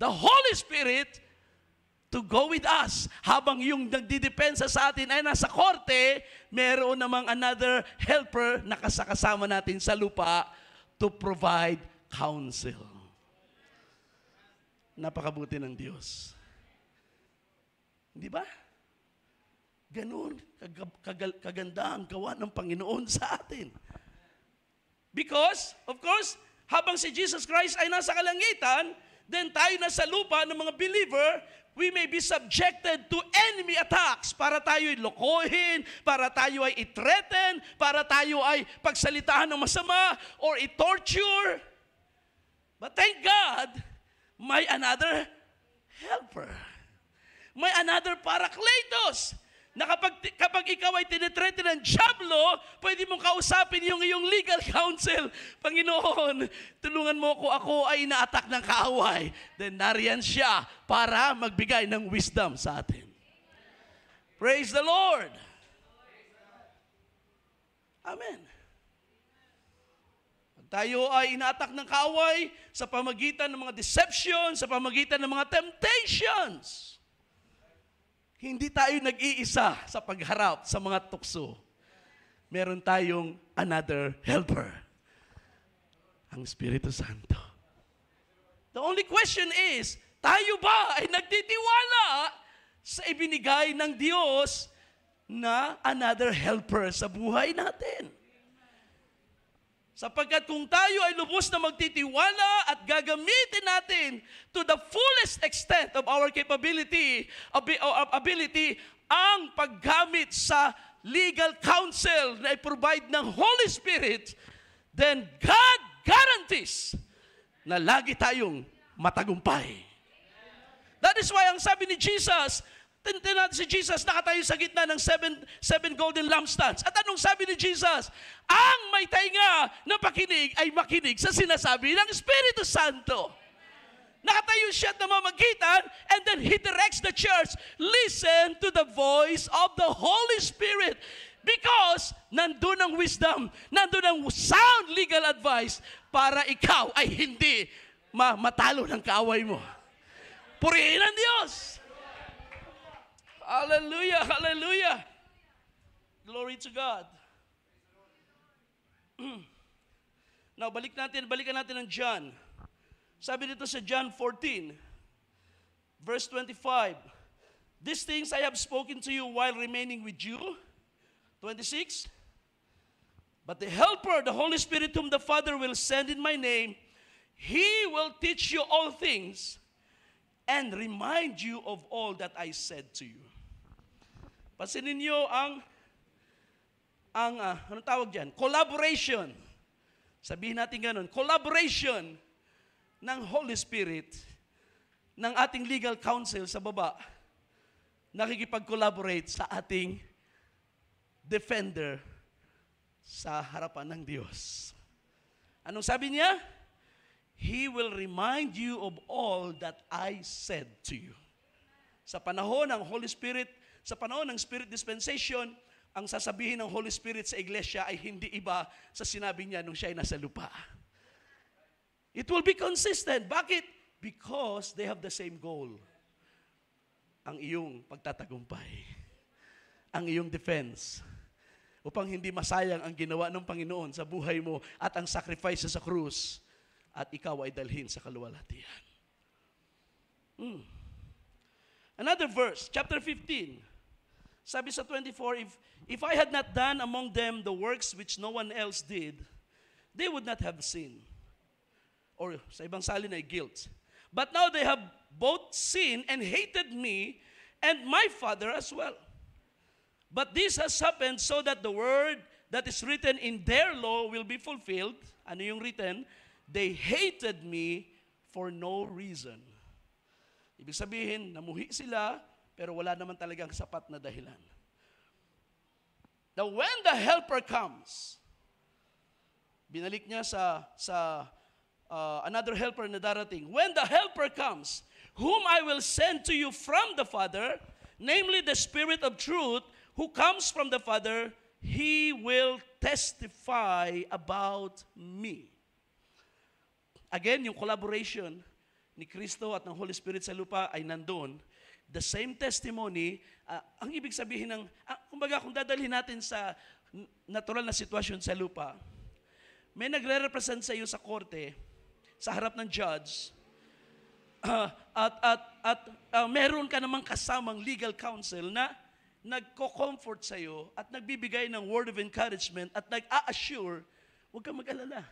The Holy Spirit to go with us. Habang yung nagdidepensa sa atin ay nasa korte, meron namang another helper na kasakasama natin sa lupa to provide counsel. Napakabuti ng Diyos. Di ba? Ganun kag- kaganda ang gawa ng Panginoon sa atin. Because, of course, habang si Jesus Christ ay nasa kalangitan, then tayo nasa lupa ng mga believer, we may be subjected to enemy attacks para tayo ay lokohin, para tayo ay i-threaten, para tayo ay pagsalitaan ng masama, or i-torture. But thank God, may another helper. May another parakletos na kapag, kapag ikaw ay tinitreat ng Diablo, pwede mong kausapin yung iyong legal [LAUGHS] counsel. Panginoon, tulungan mo ko ako ay inaatak ng kaaway. Then nariyan siya para magbigay ng wisdom sa atin. Praise the Lord. Amen. Tayo ay inaatak ng kaaway sa pamagitan ng mga deception, sa pamagitan ng mga temptations. Hindi tayo nag-iisa sa pagharap sa mga tukso. Meron tayong another helper. Ang Espiritu Santo. The only question is, tayo ba ay nagtitiwala sa ibinigay ng Diyos na another helper sa buhay natin? Sapagkat kung tayo ay lubos na magtitiwala at gagamitin natin to the fullest extent of our capability, ability, ang paggamit sa legal counsel na i-provide ng Holy Spirit, then God guarantees na lagi tayong matagumpay. That is why ang sabi ni Jesus, Tintin natin si Jesus, nakatayo sa gitna ng seven, seven golden lampstands. At anong sabi ni Jesus? Ang may tainga na pakinig ay makinig sa sinasabi ng Espiritu Santo. Nakatayo siya at namamagitan and then He directs the church, listen to the voice of the Holy Spirit. Because nandun ang wisdom, nandun ang sound legal advice para ikaw ay hindi matalo ng kaaway mo. Purihin ang Diyos. Hallelujah, hallelujah. Glory to God. [CLEARS THROAT] Now, balik natin, balikan natin ng John. Sabi dito sa John 14, verse 25, These things I have spoken to you while remaining with you. 26, But the Helper, the Holy Spirit whom the Father will send in my name, He will teach you all things and remind you of all that I said to you. Pansinin niyo ang ang uh, anong tawag diyan? Collaboration. Sabihin natin ganun, collaboration ng Holy Spirit ng ating legal counsel sa baba nakikipag-collaborate sa ating defender sa harapan ng Diyos. Anong sabi niya? He will remind you of all that I said to you. Sa panahon ng Holy Spirit, sa panahon ng Spirit Dispensation, ang sasabihin ng Holy Spirit sa iglesia ay hindi iba sa sinabi niya nung siya ay nasa lupa. It will be consistent. Bakit? Because they have the same goal. Ang iyong pagtatagumpay. Ang iyong defense. Upang hindi masayang ang ginawa ng Panginoon sa buhay mo at ang sacrifice sa krus at ikaw ay dalhin sa kaluwalhatian. Hmm. Another verse, chapter 15. Sabi sa 24, if, if I had not done among them the works which no one else did, they would not have sinned. Or sa ibang salin ay guilt. But now they have both sinned and hated me and my Father as well. But this has happened so that the word that is written in their law will be fulfilled. Ano yung written? They hated me for no reason. Ibig sabihin, namuhi sila, pero wala naman talagang sapat na dahilan. Now, when the helper comes, binalik niya sa, sa uh, another helper na darating. When the helper comes, whom I will send to you from the Father, namely the Spirit of truth, who comes from the Father, he will testify about me. Again, yung collaboration ni Kristo at ng Holy Spirit sa lupa ay nandun. The same testimony, uh, ang ibig sabihin ng, uh, kumbaga kung dadalhin natin sa natural na sitwasyon sa lupa, may nagre-represent sa iyo sa korte, sa harap ng judge, uh, at, at, at uh, meron ka namang kasamang legal counsel na nagko-comfort sa iyo at nagbibigay ng word of encouragement at nag-a-assure, huwag kang mag-alala.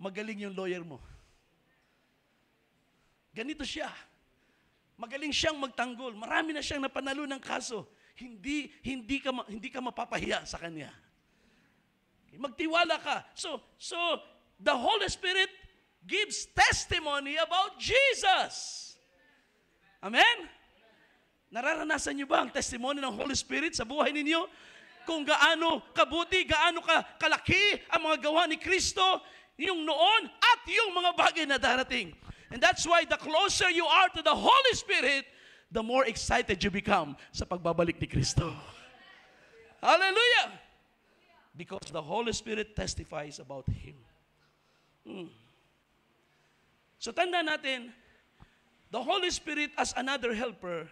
Magaling yung lawyer mo. Ganito siya. Magaling siyang magtanggol. Marami na siyang napanalo ng kaso. Hindi hindi ka hindi ka mapapahiya sa kanya. Magtiwala ka. So so the Holy Spirit gives testimony about Jesus. Amen? Nararanasan niyo ba ang testimony ng Holy Spirit sa buhay ninyo? Kung gaano kabuti, gaano ka kalaki ang mga gawa ni Kristo, yung noon at yung mga bagay na darating. And that's why the closer you are to the Holy Spirit, the more excited you become sa pagbabalik ni Kristo. Hallelujah! Because the Holy Spirit testifies about Him. Hmm. So tanda natin, the Holy Spirit as another helper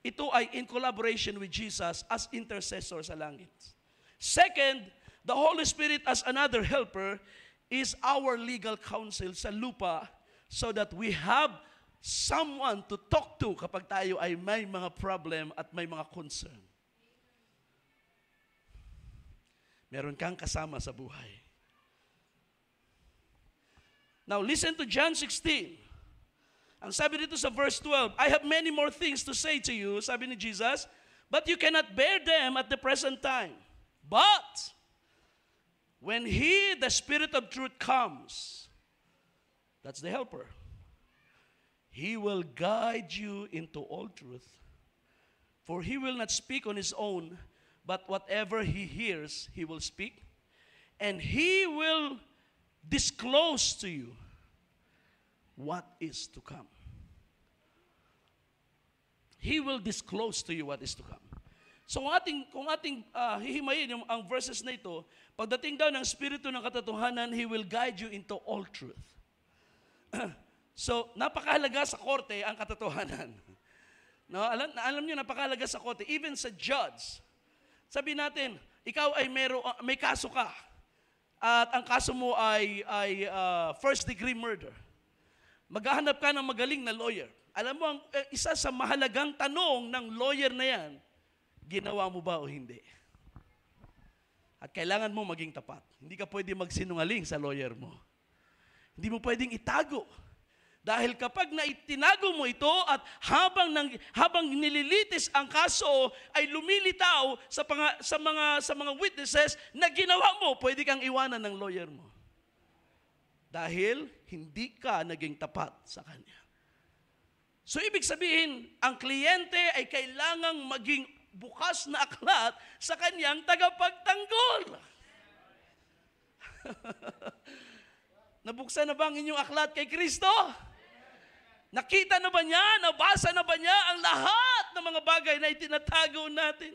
ito ay in collaboration with Jesus as intercessor sa langit. Second, the Holy Spirit as another helper is our legal counsel sa lupa so that we have someone to talk to kapag tayo ay may mga problem at may mga concern. Meron kang kasama sa buhay. Now listen to John 16. Ang sabi dito sa verse 12, I have many more things to say to you, sabi ni Jesus, but you cannot bear them at the present time. But, when He, the Spirit of truth, comes, that's the helper, He will guide you into all truth. For He will not speak on His own, but whatever He hears, He will speak. And He will disclose to you what is to come. He will disclose to you what is to come. So ating, kung ating uh, hihimayin yung, ang verses na ito, pagdating daw ng Espiritu ng katotohanan, He will guide you into all truth. [CLEARS THROAT] so, napakahalaga sa korte ang katotohanan. [LAUGHS] No, alam, alam niyo, napakahalaga sa korte. Even sa judge, sabi natin, ikaw ay mero, uh, may kaso ka. At ang kaso mo ay, ay uh, first degree murder maghahanap ka ng magaling na lawyer. Alam mo, ang eh, isa sa mahalagang tanong ng lawyer na yan, ginawa mo ba o hindi? At kailangan mo maging tapat. Hindi ka pwede magsinungaling sa lawyer mo. Hindi mo pwedeng itago. Dahil kapag naitinago mo ito at habang nang, habang nililitis ang kaso ay lumilitaw sa, panga, sa mga sa mga witnesses na ginawa mo, pwede kang iwanan ng lawyer mo. Dahil hindi ka naging tapat sa Kanya. So ibig sabihin, ang kliyente ay kailangang maging bukas na aklat sa kanyang tagapagtanggol. [LAUGHS] Nabuksan na ba ang inyong aklat kay Kristo? Nakita na ba niya, nabasa na ba niya ang lahat ng mga bagay na itinatago natin?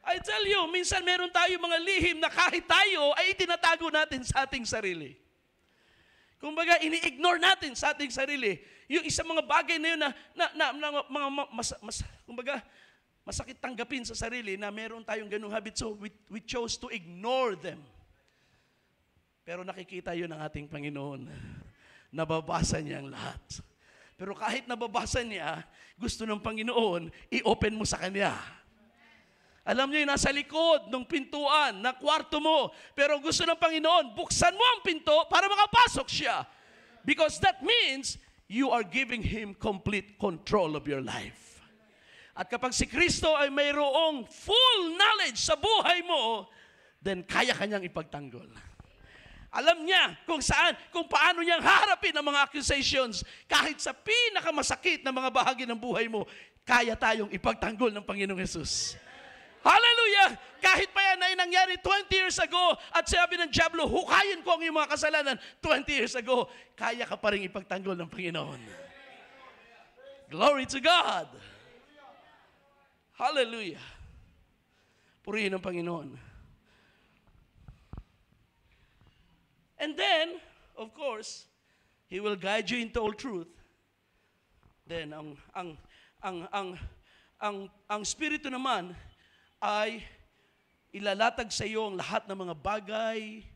I tell you, minsan meron tayo mga lihim na kahit tayo ay itinatago natin sa ating sarili. Kumbaga, ini-ignore natin sa ating sarili. Yung isang mga bagay na yun na, na, na, na mga mas, mas, kumbaga, masakit tanggapin sa sarili na meron tayong ganung habit. So, we, we chose to ignore them. Pero nakikita yun ng ating Panginoon. Nababasa niya ang lahat. Pero kahit nababasa niya, gusto ng Panginoon, i-open mo sa Kanya alam niyo nasa likod ng pintuan, na kwarto mo. Pero gusto ng Panginoon, buksan mo ang pinto para makapasok siya. Because that means you are giving Him complete control of your life. At kapag si Kristo ay mayroong full knowledge sa buhay mo, then kaya kanyang ipagtanggol. Alam niya kung saan, kung paano niyang harapin ang mga accusations. Kahit sa pinakamasakit na mga bahagi ng buhay mo, kaya tayong ipagtanggol ng Panginoong Yesus. Hallelujah! Kahit pa yan ay nangyari 20 years ago at sabi ng Diablo, hukayin ko ang iyong mga kasalanan 20 years ago, kaya ka pa rin ipagtanggol ng Panginoon. Glory to God! Hallelujah! Purihin ang Panginoon. And then, of course, He will guide you into all truth. Then, ang, ang, ang, ang, ang, ang Espiritu naman ay ilalatag sa iyo ang lahat ng mga bagay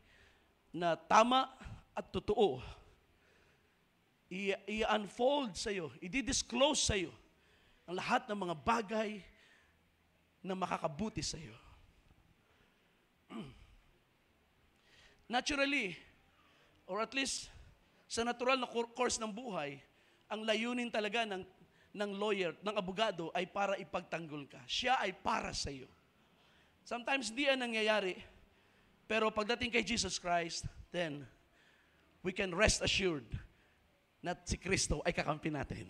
na tama at totoo. I- I-unfold sa iyo, i-disclose sa iyo ang lahat ng mga bagay na makakabuti sa iyo. [CLEARS THROAT] Naturally, or at least sa natural na cour- course ng buhay, ang layunin talaga ng, ng lawyer, ng abogado ay para ipagtanggol ka. Siya ay para sa iyo. Sometimes di yan nangyayari, pero pagdating kay Jesus Christ, then we can rest assured na si Kristo ay kakampi natin.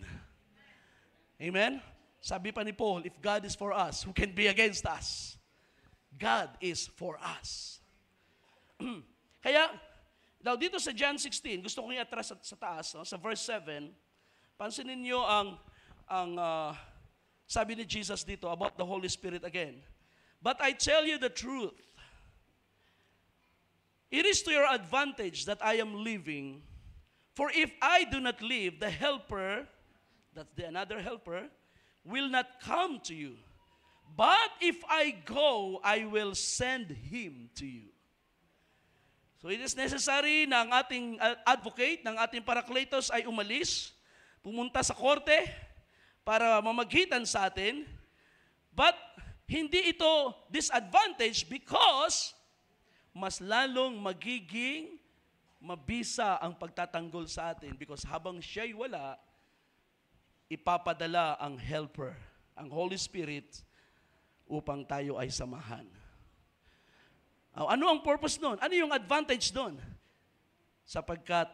Amen? Sabi pa ni Paul, if God is for us, who can be against us? God is for us. [CLEARS THROAT] Kaya, daw dito sa John 16, gusto kong i-atras sa, sa taas, no? sa verse 7, pansinin niyo ang, ang ah, sabi ni Jesus dito about the Holy Spirit again. But I tell you the truth. It is to your advantage that I am leaving. For if I do not leave, the helper, that's the another helper, will not come to you. But if I go, I will send him to you. So it is necessary na ang ating uh, advocate, ng ating parakletos ay umalis, pumunta sa korte para mamagitan sa atin. But hindi ito disadvantage because mas lalong magiging mabisa ang pagtatanggol sa atin because habang siya'y wala, ipapadala ang helper, ang Holy Spirit, upang tayo ay samahan. Oh, ano ang purpose doon? Ano yung advantage doon? Sapagkat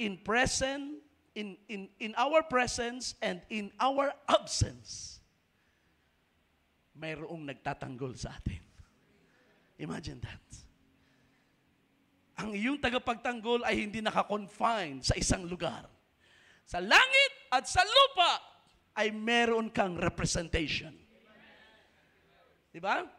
in present, in, in, in our presence and in our absence, mayroong nagtatanggol sa atin. Imagine that. Ang iyong tagapagtanggol ay hindi nakakonfine sa isang lugar. Sa langit at sa lupa ay meron kang representation. Di ba?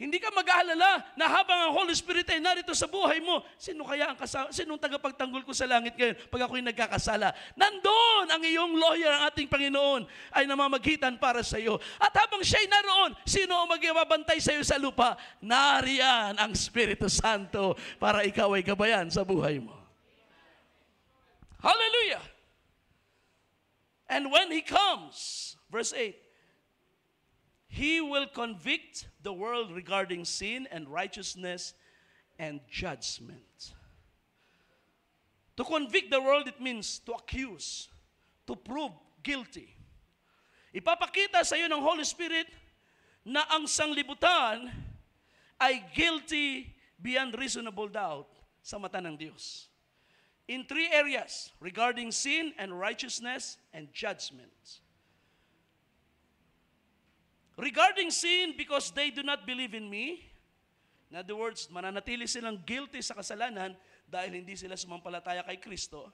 Hindi ka mag-aalala na habang ang Holy Spirit ay narito sa buhay mo, sino kaya ang kasama, sinong tagapagtanggol ko sa langit ngayon pag ako'y nagkakasala? Nandun ang iyong lawyer, ang ating Panginoon, ay namamagitan para sa iyo. At habang siya'y naroon, sino ang magbabantay sa iyo sa lupa? Nariyan ang Espiritu Santo para ikaw ay gabayan sa buhay mo. Hallelujah! And when He comes, verse 8, He will convict the world regarding sin and righteousness and judgment. To convict the world, it means to accuse, to prove guilty. Ipapakita sa iyo ng Holy Spirit na ang sanglibutan ay guilty beyond reasonable doubt sa mata ng Diyos. In three areas, regarding sin and righteousness and judgment. Regarding sin, because they do not believe in me, in other words, mananatili silang guilty sa kasalanan dahil hindi sila sumampalataya kay Kristo.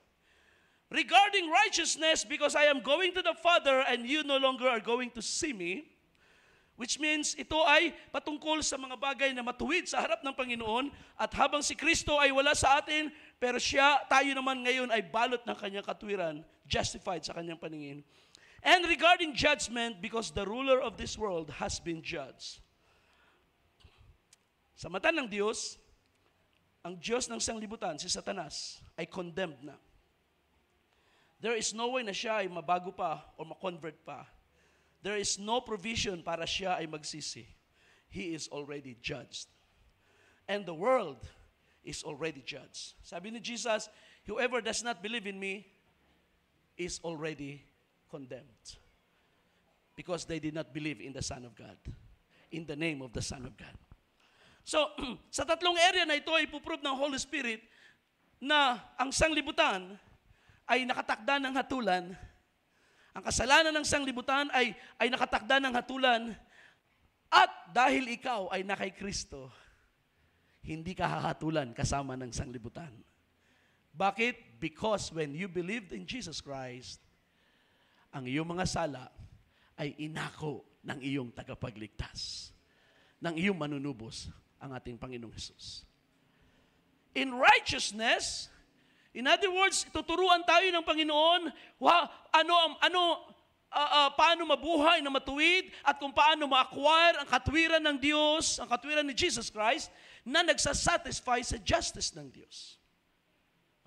Regarding righteousness, because I am going to the Father and you no longer are going to see me, which means ito ay patungkol sa mga bagay na matuwid sa harap ng Panginoon at habang si Kristo ay wala sa atin, pero siya, tayo naman ngayon ay balot ng kanyang katwiran, justified sa kanyang paningin. And regarding judgment, because the ruler of this world has been judged. Sa mata ng Diyos, ang Diyos ng sanglibutan, si Satanas, ay condemned na. There is no way na siya ay mabago pa o makonvert pa. There is no provision para siya ay magsisi. He is already judged. And the world is already judged. Sabi ni Jesus, whoever does not believe in me is already condemned because they did not believe in the Son of God, in the name of the Son of God. So, [CLEARS THROAT] sa tatlong area na ito ay ipuprove ng Holy Spirit na ang sanglibutan ay nakatakda ng hatulan, ang kasalanan ng sanglibutan ay, ay nakatakda ng hatulan, at dahil ikaw ay nakay Kristo, hindi ka hahatulan kasama ng sanglibutan. Bakit? Because when you believed in Jesus Christ, ang iyong mga sala ay inako ng iyong tagapagligtas, ng iyong manunubos, ang ating Panginoong Hesus. In righteousness, in other words, tuturuan tayo ng Panginoon wa, ano, ano, uh, uh, paano mabuhay na matuwid at kung paano ma-acquire ang katwiran ng Diyos, ang katwiran ni Jesus Christ, na nagsasatisfy sa justice ng Diyos.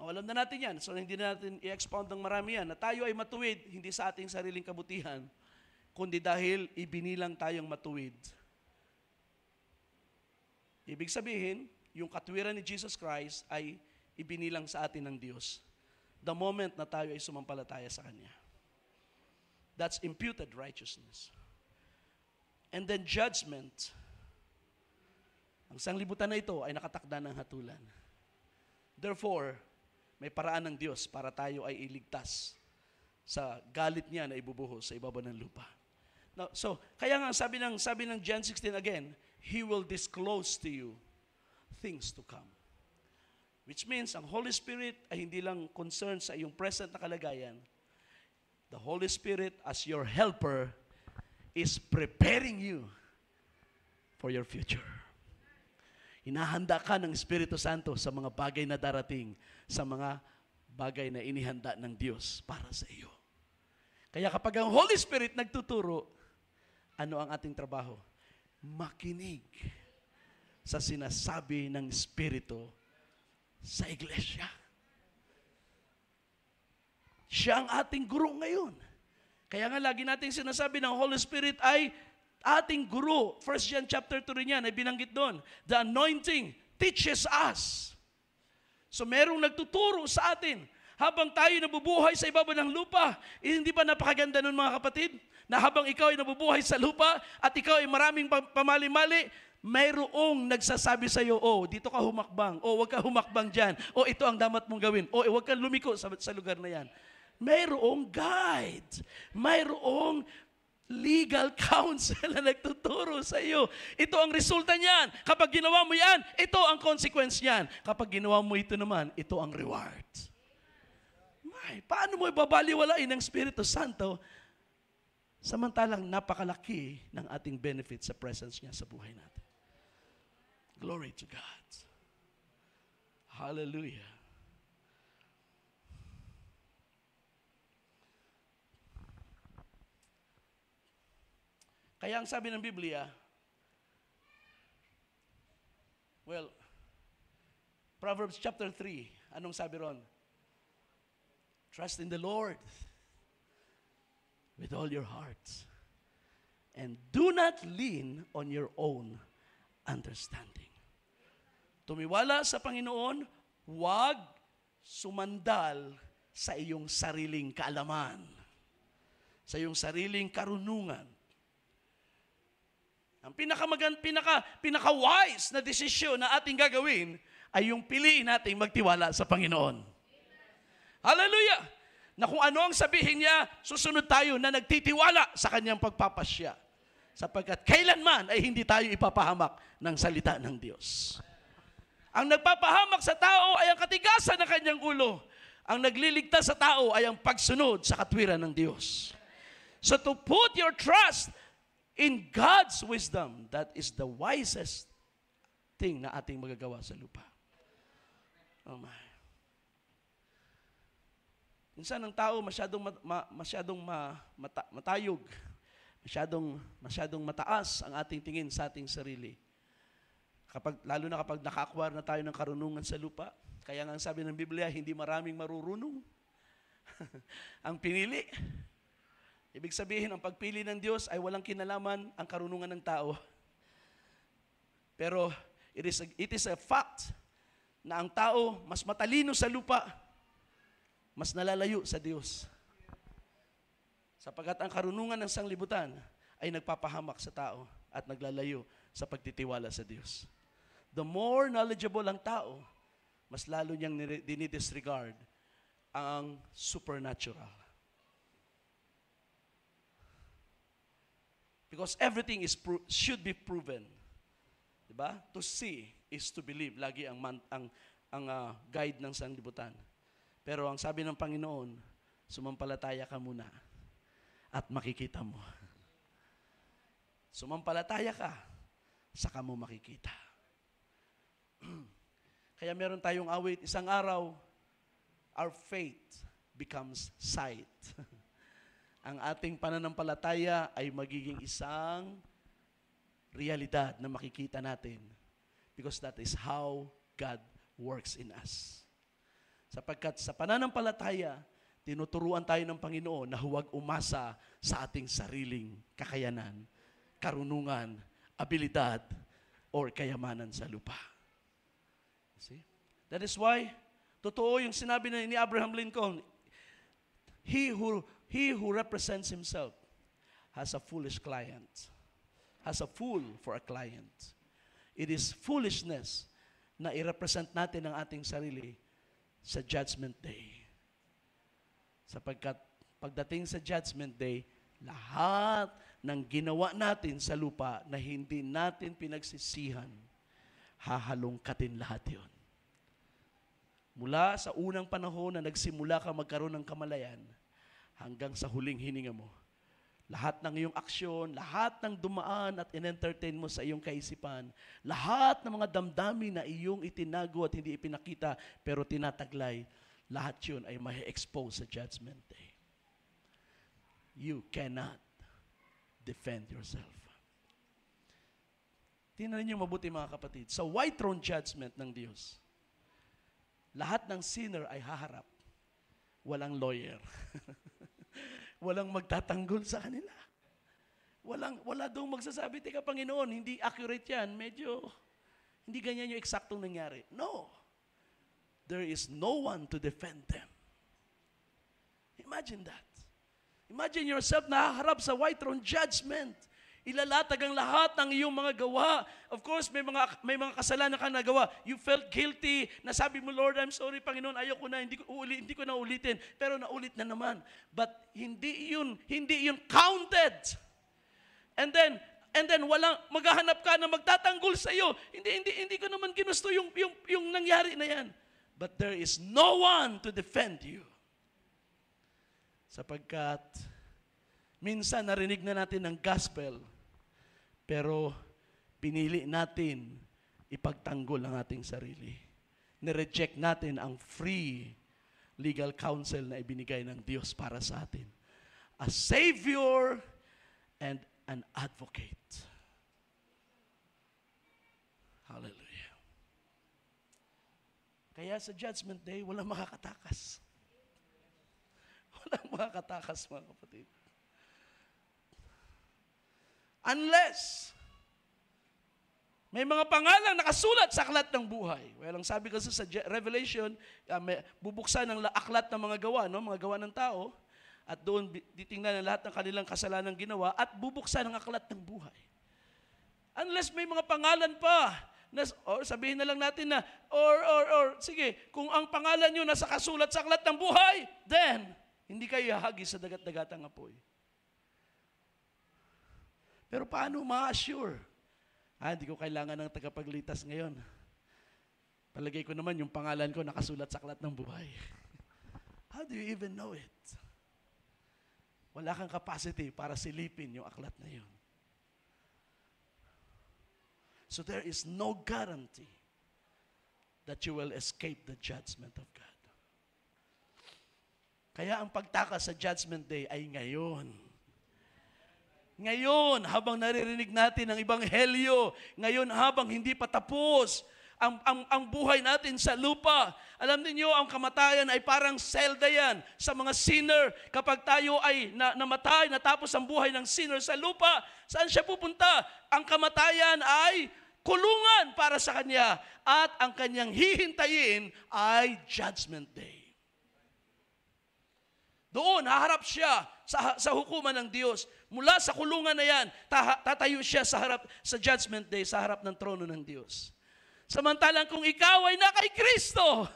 Oh, alam na natin yan. So hindi na natin i-expound ng marami yan. Na tayo ay matuwid, hindi sa ating sariling kabutihan, kundi dahil ibinilang tayong matuwid. Ibig sabihin, yung katwiran ni Jesus Christ ay ibinilang sa atin ng Diyos the moment na tayo ay sumampalataya sa Kanya. That's imputed righteousness. And then judgment. Ang sanglibutan na ito ay nakatakda ng hatulan. Therefore, may paraan ng Diyos para tayo ay iligtas sa galit niya na ibubuhos sa ibaba ng lupa. Now, so, kaya nga sabi ng, sabi ng John 16 again, He will disclose to you things to come. Which means, ang Holy Spirit ay hindi lang concerned sa iyong present na kalagayan. The Holy Spirit as your helper is preparing you for your future. Hinahanda ka ng Espiritu Santo sa mga bagay na darating, sa mga bagay na inihanda ng Diyos para sa iyo. Kaya kapag ang Holy Spirit nagtuturo, ano ang ating trabaho? Makinig sa sinasabi ng Espiritu sa iglesia. Siya ang ating guro ngayon. Kaya nga lagi nating sinasabi ng Holy Spirit ay ating guro. First John chapter 2 rin yan ay binanggit doon. The anointing teaches us. So merong nagtuturo sa atin. Habang tayo nabubuhay sa ibaba ng lupa, eh, hindi ba napakaganda nun mga kapatid? Na habang ikaw ay nabubuhay sa lupa at ikaw ay maraming pamali-mali, mayroong nagsasabi sa iyo, oh, dito ka humakbang, oh, wag ka humakbang dyan, oh, ito ang dapat mong gawin, oh, wag kang lumiko sa, sa lugar na yan. Mayroong guide, mayroong legal [LAUGHS] counsel na nagtuturo sa iyo. Ito ang resulta niyan. Kapag ginawa mo yan, ito ang consequence niyan. Kapag ginawa mo ito naman, ito ang reward. May, paano mo ibabaliwalain ng Espiritu Santo samantalang napakalaki ng ating benefit sa presence niya sa buhay natin? Glory to God. Hallelujah. Kaya ang sabi ng Biblia, well, Proverbs chapter 3, anong sabi ron? Trust in the Lord with all your hearts. And do not lean on your own understanding. Tumiwala sa Panginoon, huwag sumandal sa iyong sariling kaalaman, sa iyong sariling karunungan. Ang pinakamagan, pinaka, pinaka-wise na desisyon na ating gagawin ay yung piliin nating magtiwala sa Panginoon. Hallelujah! Na kung ano ang sabihin niya, susunod tayo na nagtitiwala sa kanyang pagpapasya. Sapagkat kailanman ay hindi tayo ipapahamak ng salita ng Diyos. Ang nagpapahamak sa tao ay ang katigasan ng kanyang ulo. Ang nagliligtas sa tao ay ang pagsunod sa katwiran ng Diyos. So to put your trust in God's wisdom, that is the wisest thing na ating magagawa sa lupa. Oh my. Minsan ang tao masyadong ma, ma, masyadong ma, mata, matayog, masyadong masyadong mataas ang ating tingin sa ating sarili. Kapag, lalo na kapag naka-acquire na tayo ng karunungan sa lupa. Kaya nga ang sabi ng Biblia, hindi maraming marurunong. [LAUGHS] ang pinili. Ibig sabihin, ang pagpili ng Diyos ay walang kinalaman ang karunungan ng tao. Pero it is a, it is a fact na ang tao mas matalino sa lupa, mas nalalayo sa Diyos. Sapagat ang karunungan ng sanglibutan ay nagpapahamak sa tao at naglalayo sa pagtitiwala sa Diyos the more knowledgeable ang tao, mas lalo niyang dinidisregard ang supernatural. Because everything is pro- should be proven. 'Di ba? To see is to believe. Lagi ang man- ang ang ah, guide ng sanlibutan. Pero ang sabi ng Panginoon, sumampalataya ka muna at makikita mo. Sumampalataya ka, saka mo makikita. [CLEARS THROAT] Kaya meron tayong awit, isang araw, our faith becomes sight. [LAUGHS] ang ating pananampalataya ay magiging isang realidad na makikita natin because that is how God works in us. Sapagkat sa pananampalataya, tinuturuan tayo ng Panginoon na huwag umasa sa ating sariling kakayanan, karunungan, abilidad, or kayamanan sa lupa. See? That is why, totoo yung sinabi na ni Abraham Lincoln, he who, he who represents himself has a foolish client, has a fool for a client. It is foolishness na i-represent natin ang ating sarili sa judgment day. Sapagkat pagdating sa judgment day, lahat ng ginawa natin sa lupa na hindi natin pinagsisihan, hahalongkatin lahat yon. Mula sa unang panahon na nagsimula ka magkaroon ng kamalayan, hanggang sa huling hininga mo, lahat ng iyong aksyon, lahat ng dumaan at in-entertain mo sa iyong kaisipan, lahat ng mga damdamin na iyong itinago at hindi ipinakita pero tinataglay, lahat yun ay may expose sa judgment day. You cannot defend yourself. Tingnan niyo mabuti mga kapatid. Sa white throne judgment ng Diyos, lahat ng sinner ay haharap. Walang lawyer. [LAUGHS] Walang magtatanggol sa kanila. Walang, wala daw magsasabi, Teka Panginoon, hindi accurate yan. Medyo, hindi ganyan yung eksaktong nangyari. No. There is no one to defend them. Imagine that. Imagine yourself nahaharap sa white throne judgment. Ilalatag ang lahat ng iyong mga gawa. Of course, may mga may mga kasalanan ka nagawa. You felt guilty. Nasabi mo, Lord, I'm sorry, Panginoon, ayoko na, hindi ko uli, hindi ko na ulitin. Pero naulit na naman. But hindi yun, hindi yun counted. And then, and then walang maghahanap ka na magtatanggol sa iyo. Hindi hindi hindi ko naman ginusto yung yung yung nangyari na yan. But there is no one to defend you. Sapagkat minsan narinig na natin ang gospel, pero pinili natin ipagtanggol ang ating sarili. Nireject natin ang free legal counsel na ibinigay ng Diyos para sa atin. A Savior and an advocate. Hallelujah. Kaya sa judgment day, walang makakatakas. [LAUGHS] Walang makakatakas, mga kapatid. Unless, may mga pangalan nakasulat sa aklat ng buhay. Well, ang sabi kasi sa Revelation, uh, may, bubuksan ang la- aklat ng mga gawa, no? mga gawa ng tao, at doon titingnan ang lahat ng kanilang kasalanan ginawa, at bubuksan ang aklat ng buhay. Unless may mga pangalan pa, na, or sabihin na lang natin na, or, or, or, sige, kung ang pangalan nyo nasa kasulat sa aklat ng buhay, then, hindi kayo hahagi sa dagat-dagatang apoy. Pero paano ma-assure? Ah, hindi ko kailangan ng tagapaglitas ngayon. Palagay ko naman yung pangalan ko nakasulat sa aklat ng buhay. [LAUGHS] How do you even know it? Wala kang capacity para silipin yung aklat na yun. So there is no guarantee that you will escape the judgment of God. Kaya ang pagtakas sa judgment day ay ngayon. Ngayon, habang naririnig natin ang Ibanghelyo, ngayon habang hindi pa tapos ang, ang, ang buhay natin sa lupa, alam niyo ang kamatayan ay parang selda yan sa mga sinner. Kapag tayo ay na, namatay, natapos ang buhay ng sinner sa lupa, saan siya pupunta? Ang kamatayan ay kulungan para sa kanya at ang kanyang hihintayin ay judgment day. Doon, haharap siya sa, sa hukuman ng Diyos. Mula sa kulungan na yan, tatayo siya sa harap sa judgment day, sa harap ng trono ng Diyos. Samantalang kung ikaw ay na kay Kristo,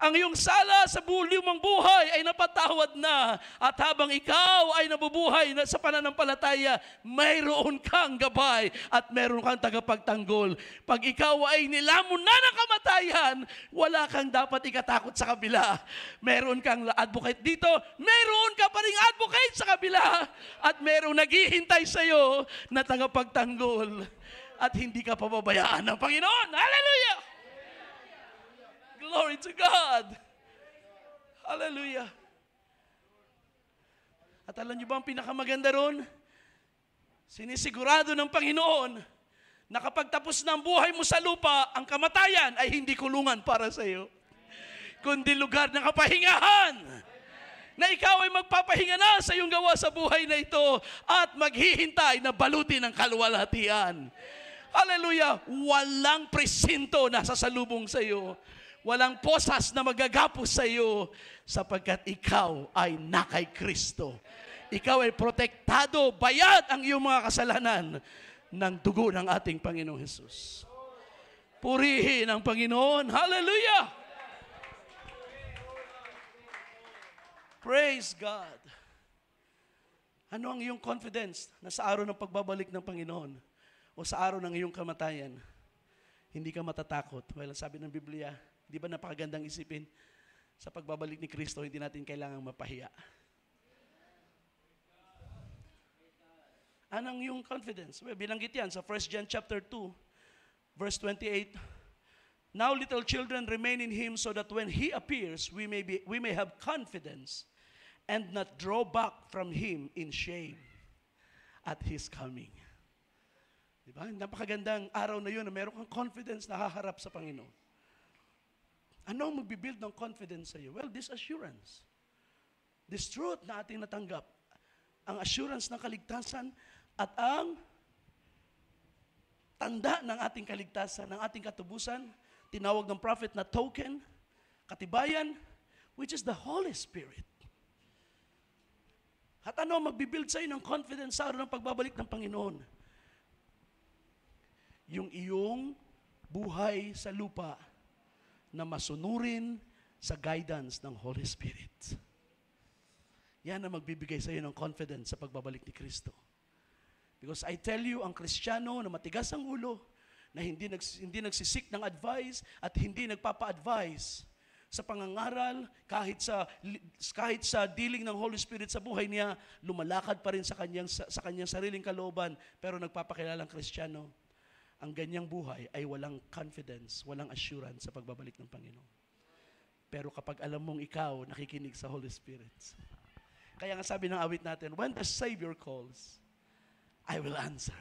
ang iyong sala sa buliw mong buhay ay napatawad na. At habang ikaw ay nabubuhay na sa pananampalataya, mayroon kang gabay at mayroon kang tagapagtanggol. Pag ikaw ay nilamon na ng kamatayan, wala kang dapat ikatakot sa kabila. Meron kang advocate dito, meron ka pa rin advocate sa kabila. At meron naghihintay sa iyo na tagapagtanggol. At hindi ka pababayaan ng Panginoon. Hallelujah! Glory to God. Hallelujah. At alam niyo ba ang pinakamaganda ron? Sinisigurado ng Panginoon na kapag tapos na ang buhay mo sa lupa, ang kamatayan ay hindi kulungan para sa iyo, kundi lugar ng kapahingahan. Na ikaw ay magpapahinga na sa iyong gawa sa buhay na ito at maghihintay na balutin ng kalwalhatian. Hallelujah! Walang presinto na sasalubong sa iyo walang posas na magagapos sa iyo sapagkat ikaw ay nakay Kristo. Ikaw ay protektado, bayad ang iyong mga kasalanan ng dugo ng ating Panginoong Hesus. Purihin ang Panginoon. Hallelujah! Praise God. Ano ang iyong confidence na sa araw ng pagbabalik ng Panginoon o sa araw ng iyong kamatayan, hindi ka matatakot? Well, sabi ng Biblia, Di ba napakagandang isipin? Sa pagbabalik ni Kristo, hindi natin kailangang mapahiya. Anong yung confidence? Well, binanggit yan sa 1 John chapter 2, verse 28. Now little children remain in him so that when he appears, we may, be, we may have confidence and not draw back from him in shame at his coming. Di ba? Napakagandang araw na yun na meron kang confidence na haharap sa Panginoon. Ano ang magbibuild ng confidence sa iyo? Well, this assurance. This truth na ating natanggap. Ang assurance ng kaligtasan at ang tanda ng ating kaligtasan, ng ating katubusan, tinawag ng prophet na token, katibayan, which is the Holy Spirit. At ano magbibuild sa iyo ng confidence sa araw ng pagbabalik ng Panginoon? Yung iyong buhay sa lupa na masunurin sa guidance ng Holy Spirit. Yan ang magbibigay sa iyo ng confidence sa pagbabalik ni Kristo. Because I tell you, ang Kristiyano na matigas ang ulo, na hindi, nags, hindi nagsisik ng advice at hindi nagpapa-advise sa pangangaral, kahit sa, kahit sa dealing ng Holy Spirit sa buhay niya, lumalakad pa rin sa kanyang, sa, sa kanyang sariling kalooban, pero nagpapakilalang Kristiyano ang ganyang buhay ay walang confidence, walang assurance sa pagbabalik ng Panginoon. Pero kapag alam mong ikaw nakikinig sa Holy Spirit, kaya nga sabi ng awit natin, when the Savior calls, I will answer.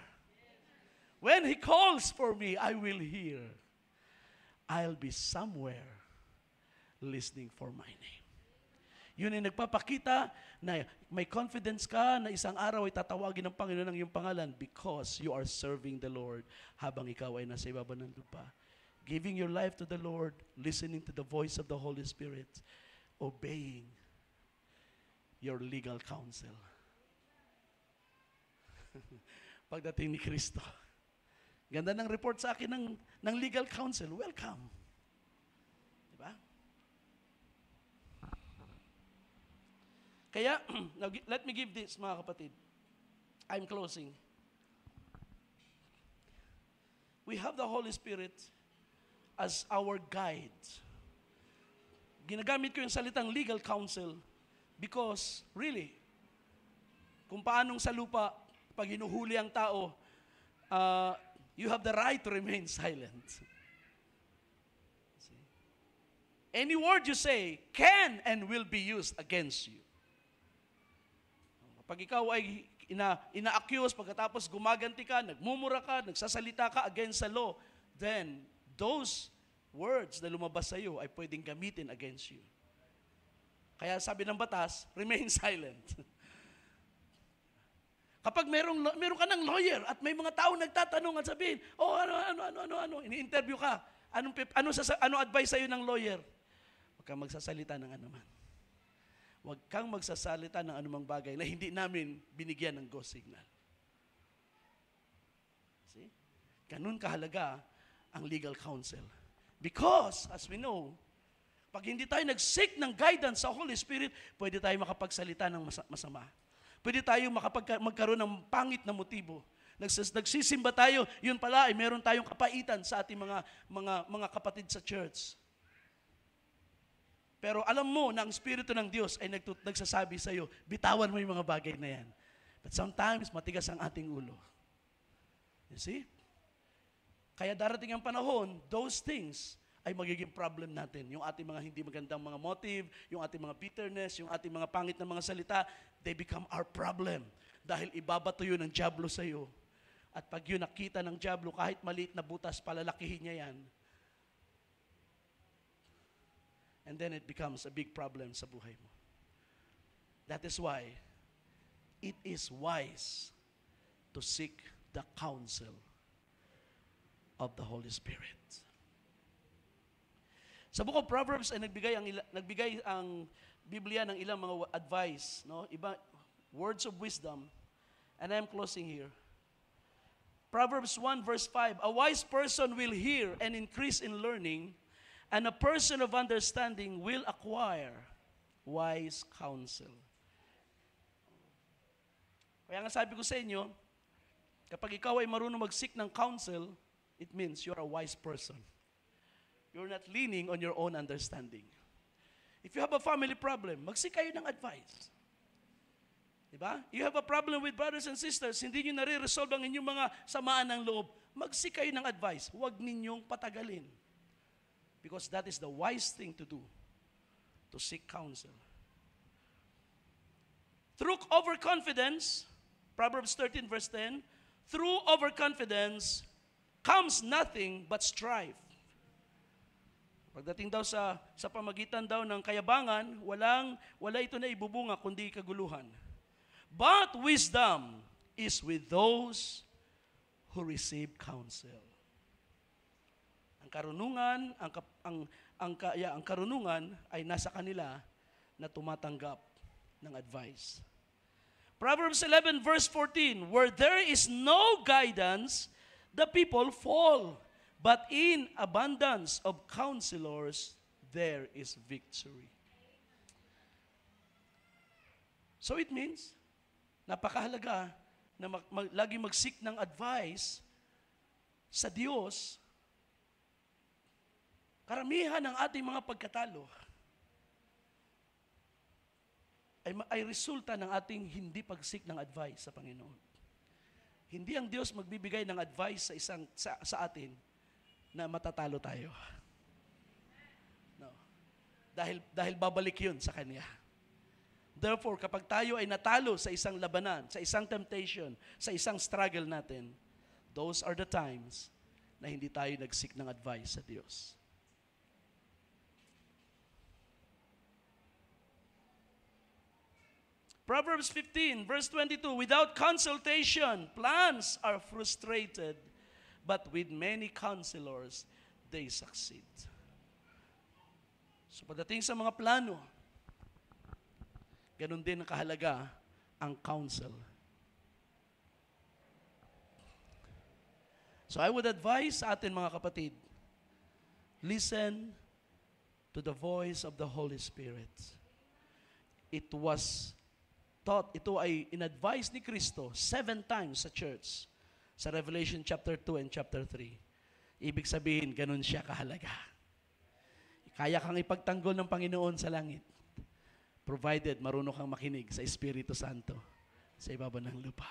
When He calls for me, I will hear. I'll be somewhere listening for my name. Yun ay nagpapakita na may confidence ka na isang araw ay tatawagin ng Panginoon ang iyong pangalan because you are serving the Lord habang ikaw ay nasa ibaba ng lupa. Giving your life to the Lord, listening to the voice of the Holy Spirit, obeying your legal counsel. [LAUGHS] Pagdating ni Kristo. Ganda ng report sa akin ng, ng legal counsel. Welcome. Kaya, [CLEARS THROAT] let me give this, mga kapatid. I'm closing. We have the Holy Spirit as our guide. Ginagamit ko yung salitang legal counsel because, really, kung paanong sa lupa, pag hinuhuli ang tao, uh, you have the right to remain [LAUGHS] silent. Any word you say can and will be used against you. Pag ikaw ay ina, ina-accuse, pagkatapos gumaganti ka, nagmumura ka, nagsasalita ka against the law, then those words na lumabas sa iyo ay pwedeng gamitin against you. Kaya sabi ng batas, [LAUGHS] remain silent. Kapag merong, meron ka ng lawyer at may mga tao nagtatanong at sabihin, oh ano, ano, ano, ano, ano, ini-interview ka, anong, ano, sa, ano advice sa'yo ng lawyer? Huwag kang magsasalita ng anuman. Huwag kang magsasalita ng anumang bagay na hindi namin binigyan ng go signal. See? Ganun kahalaga ang legal counsel. Because, as we know, pag hindi tayo nag-seek ng guidance sa Holy Spirit, pwede tayo makapagsalita ng masa- masama. Pwede tayo makapag- magkaroon ng pangit na motibo. Nagsis- nagsisimba tayo, yun pala ay meron tayong kapaitan sa ating mga mga mga kapatid sa church. Pero alam mo na ang Espiritu ng Diyos ay nagtut- nagsasabi sa iyo, bitawan mo yung mga bagay na yan. But sometimes, matigas ang ating ulo. You see? Kaya darating ang panahon, those things ay magiging problem natin. Yung ating mga hindi magandang mga motive, yung ating mga bitterness, yung ating mga pangit na mga salita, they become our problem. Dahil ibabato yun ng Diablo sa iyo. At pag yun nakita ng Diablo, kahit maliit na butas, palalakihin niya yan. And then it becomes a big problem sa buhay mo. That is why it is wise to seek the counsel of the Holy Spirit. Sa book of Proverbs ay nagbigay ang nagbigay ang Biblia ng ilang mga advice, no? Iba words of wisdom. And I'm closing here. Proverbs 1 verse 5, a wise person will hear and increase in learning, and a person of understanding will acquire wise counsel. Kaya nga sabi ko sa inyo, kapag ikaw ay marunong mag-seek ng counsel, it means you're a wise person. You're not leaning on your own understanding. If you have a family problem, mag-seek kayo ng advice. Diba? You have a problem with brothers and sisters, hindi nyo nare-resolve ang inyong mga samaan ng loob, mag-seek kayo ng advice. Huwag ninyong patagalin. Because that is the wise thing to do, to seek counsel. Through overconfidence, Proverbs 13 verse 10, through overconfidence comes nothing but strife. Pagdating daw sa sa pamagitan daw ng kayabangan, walang wala ito na ibubunga kundi kaguluhan. But wisdom is with those who receive counsel. Ang karunungan, ang ang ang, yeah, ang karunungan ay nasa kanila na tumatanggap ng advice. Proverbs 11 verse 14, where there is no guidance, the people fall. But in abundance of counselors, there is victory. So it means, napakahalaga na mag, mag, lagi mag-seek ng advice sa Diyos. Karamihan ng ating mga pagkatalo ay, ay resulta ng ating hindi pag-seek ng advice sa Panginoon. Hindi ang Diyos magbibigay ng advice sa isang sa, sa atin na matatalo tayo. No. Dahil dahil babalik 'yun sa kanya. Therefore, kapag tayo ay natalo sa isang labanan, sa isang temptation, sa isang struggle natin, those are the times na hindi tayo nag-seek ng advice sa Diyos. Proverbs 15, verse 22, without consultation, plans are frustrated, but with many counselors, they succeed. So pagdating sa mga plano, ganun din kahalaga ang counsel. So I would advise sa atin mga kapatid, listen to the voice of the Holy Spirit. It was taught, ito ay in-advise ni Kristo seven times sa church sa Revelation chapter 2 and chapter 3. Ibig sabihin, ganun siya kahalaga. Kaya kang ipagtanggol ng Panginoon sa langit. Provided marunong kang makinig sa Espiritu Santo sa ibaba ng lupa.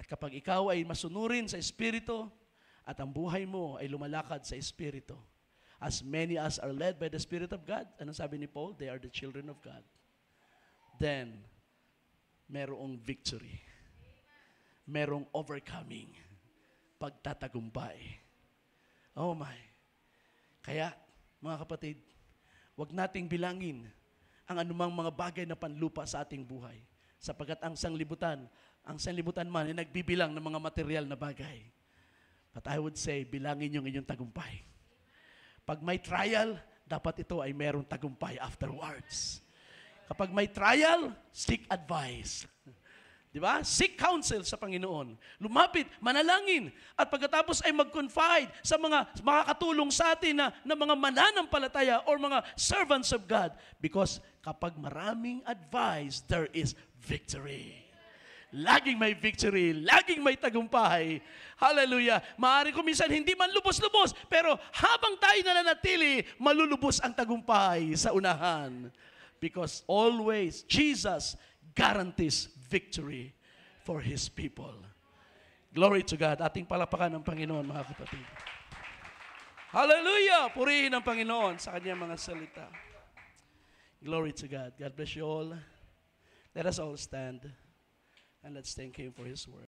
At kapag ikaw ay masunurin sa Espiritu at ang buhay mo ay lumalakad sa Espiritu, as many as are led by the Spirit of God, anong sabi ni Paul? They are the children of God. Then, merong victory. Merong overcoming. Pagtatagumpay. Oh my. Kaya, mga kapatid, wag nating bilangin ang anumang mga bagay na panlupa sa ating buhay. Sapagat ang sanglibutan, ang sanlibutan man ay nagbibilang ng mga material na bagay. But I would say, bilangin yung inyong tagumpay. Pag may trial, dapat ito ay merong tagumpay afterwards. Kapag may trial, seek advice. Di ba? Seek counsel sa Panginoon. Lumapit, manalangin. At pagkatapos ay mag-confide sa mga makakatulong sa atin na, na mga mananampalataya or mga servants of God. Because kapag maraming advice, there is victory. Laging may victory, laging may tagumpay. Hallelujah. Maaari ko minsan hindi man lubos-lubos, pero habang tayo nananatili, malulubos ang tagumpay sa unahan. Because always, Jesus guarantees victory for His people. Glory to God. Ating palapakan ng Panginoon, mga kapatid. Hallelujah! Purihin ang Panginoon sa kanyang mga salita. Glory to God. God bless you all. Let us all stand and let's thank Him for His word.